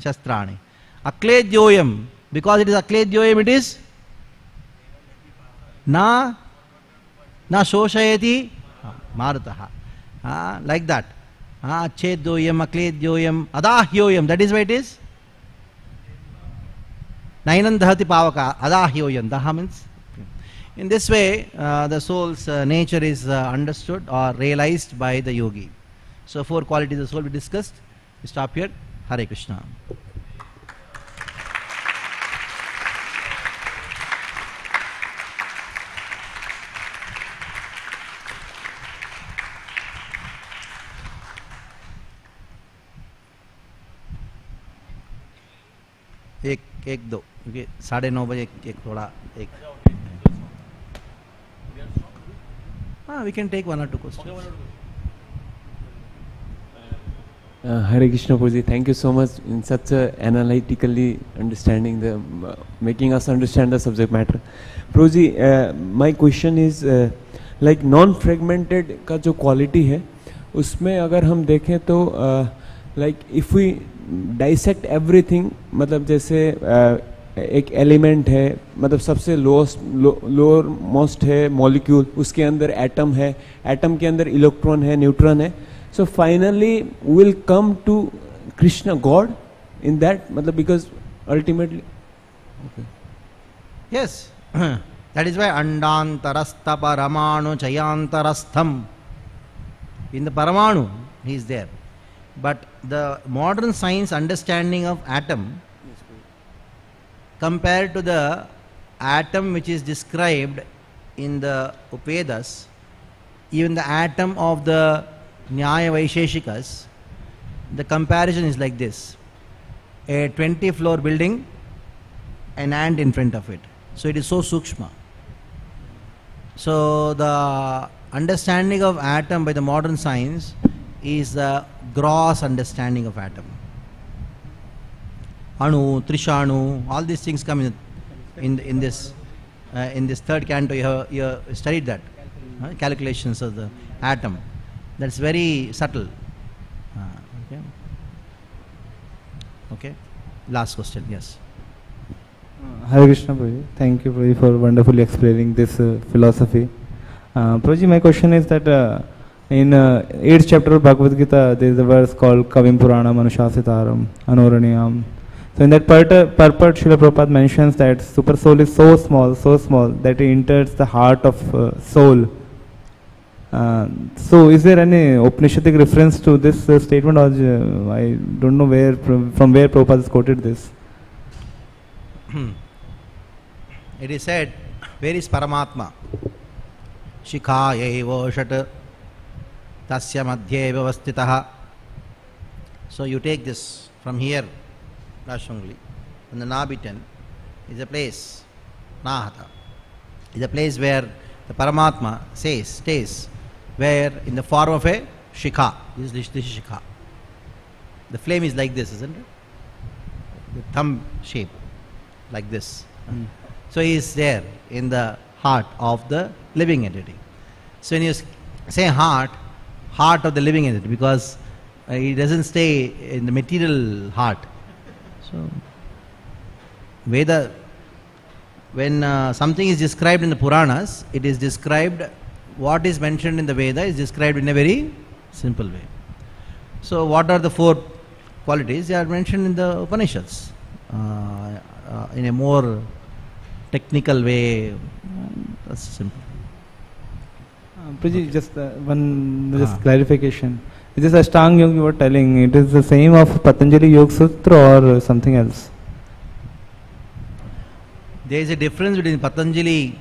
shastrani. Akledyoyam. Because it is akledyoyam, it is na na shoshayati marutah. Ah, like that. Ah, chedyoyam, akledyoyam, adahyoyam. That is why it is. Nainam dahati pavaka, adahyoyam. Daha means. In this way, uh, the soul's uh, nature is uh, understood or realized by the yogi. So, four qualities of the soul we discussed. We stop here. Hare Krishna. एक एक दो क्योंकि साढ़े नौ बजे एक थोड़ा एक हाँ वी कैन टेक वन और two question Uh, Hare Krishna Prabhuji, thank you so much in such a analytically understanding the, uh, making us understand the subject matter. Prabhuji, uh, my question is uh, like non-fragmented का जो quality है उसमें अगर हम देखें तो uh, like if we dissect everything मतलब जैसे एक एलिमेंट है मतलब सबसे लोएस्ट लोअर मोस्ट है मॉलिक्यूल उसके अंदर एटम है एटम के अंदर इलेक्ट्रॉन है न्यूट्रॉन है। So finally will come to Krishna God in that मतलब because ultimately yes that is why अंडांतरस्थ परमाणु चयांतरस्थम इन द परमाणु he is there but the modern science understanding of atom compared to the atom which is described in the upedas even the atom of the Nyaya Vaisheshikas, the comparison is like this a 20 floor building, an ant in front of it. So it is so sukshma. So the understanding of atom by the modern science is the gross understanding of atom. Anu, Trishanu, all these things come in, in, in this uh, in this third canto. You have, you have studied that uh, calculations of the atom. That's very subtle. Uh, okay. Okay. Last question. Yes. Hare Krishna Prabhuji. Thank you Prabhuji for wonderfully explaining this uh, philosophy. Uh, Prabhuji, my question is that uh, in uh, 8th chapter of Bhagavad Gita, there is a verse called Kavim Purana Manushasitaram Anoraniyam. So in that purport, purport Srila Prabhupada mentions that super soul is so small, so small that it enters the heart of uh, soul. Uh, so is there any Upanishadic reference to this uh, statement or uh, I don't know where from, from where Prabhupada has quoted this? It is said, where is Paramatma? Shikhaya shat tasya madhye. So you take this from here, Rashangli, and the Nabitan is a place, Nahata, is a place where the Paramatma says, stays, where in the form of a Shikha. This is, this is Shikha. The flame is like this, isn't it? The thumb shape, like this. Hmm. So he is there in the heart of the living entity. So when you say heart, heart of the living in it because uh, he doesn't stay in the material heart. So Veda, when uh, something is described in the Puranas, it is described, what is mentioned in the Veda is described in a very simple way. So what are the four qualities? They are mentioned in the Upanishads uh, uh, in a more technical way. um, That's simple. Uh, Priji, just uh, one just Ah. clarification. This Ashtanga Yoga you were telling, it is the same of Patanjali Yoga Sutra or uh, something else? There is a difference between Patanjali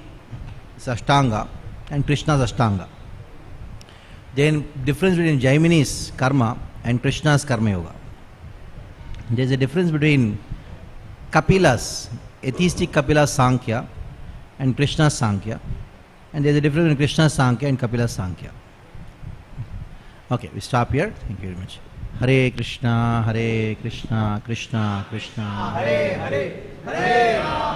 Ashtanga and Krishna's Ashtanga. Then difference between Jaimini's karma and Krishna's karma yoga. There is a difference between Kapila's, atheistic Kapila's Sankhya and Krishna's Sankhya. And there is a difference between Krishna's Sankhya and Kapila's Sankhya. Okay, we stop here. Thank you very much. Hare Krishna, Hare Krishna, Krishna Krishna. Hare hare hare hare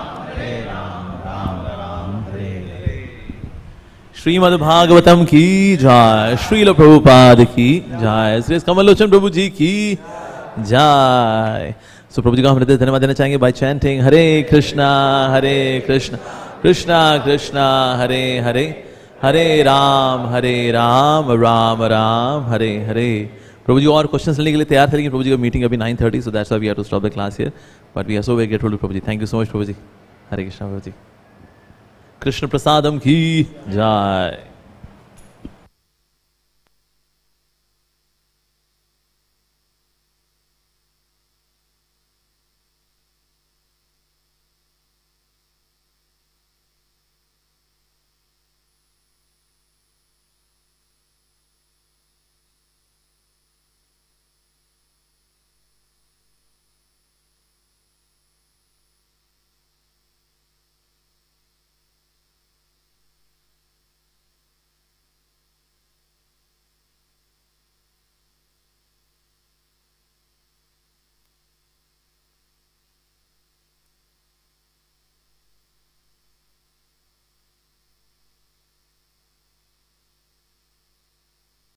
Shrimad Bhagavatam की जय श्रील प्रभुपाद की जय श्री कमलोचन प्रभु जी की जय सो प्रभु जी को हम हृदय धन्यवाद देना चाहेंगे बाय चैंटिंग हरे कृष्णा हरे कृष्णा कृष्णा कृष्णा, हरे हरे। हरे राम हरे राम राम राम, हरे हरे। प्रभु जी और क्वेश्चन लेने के लिए तैयार थे लेकिन प्रभु जी का मीटिंग अभी 9:30 so that's we have to stop the class here but we are so very grateful Prabhu ji thank you so much Prabhu ji Hare Krishna Prabhu ji Krishna prasadam की जय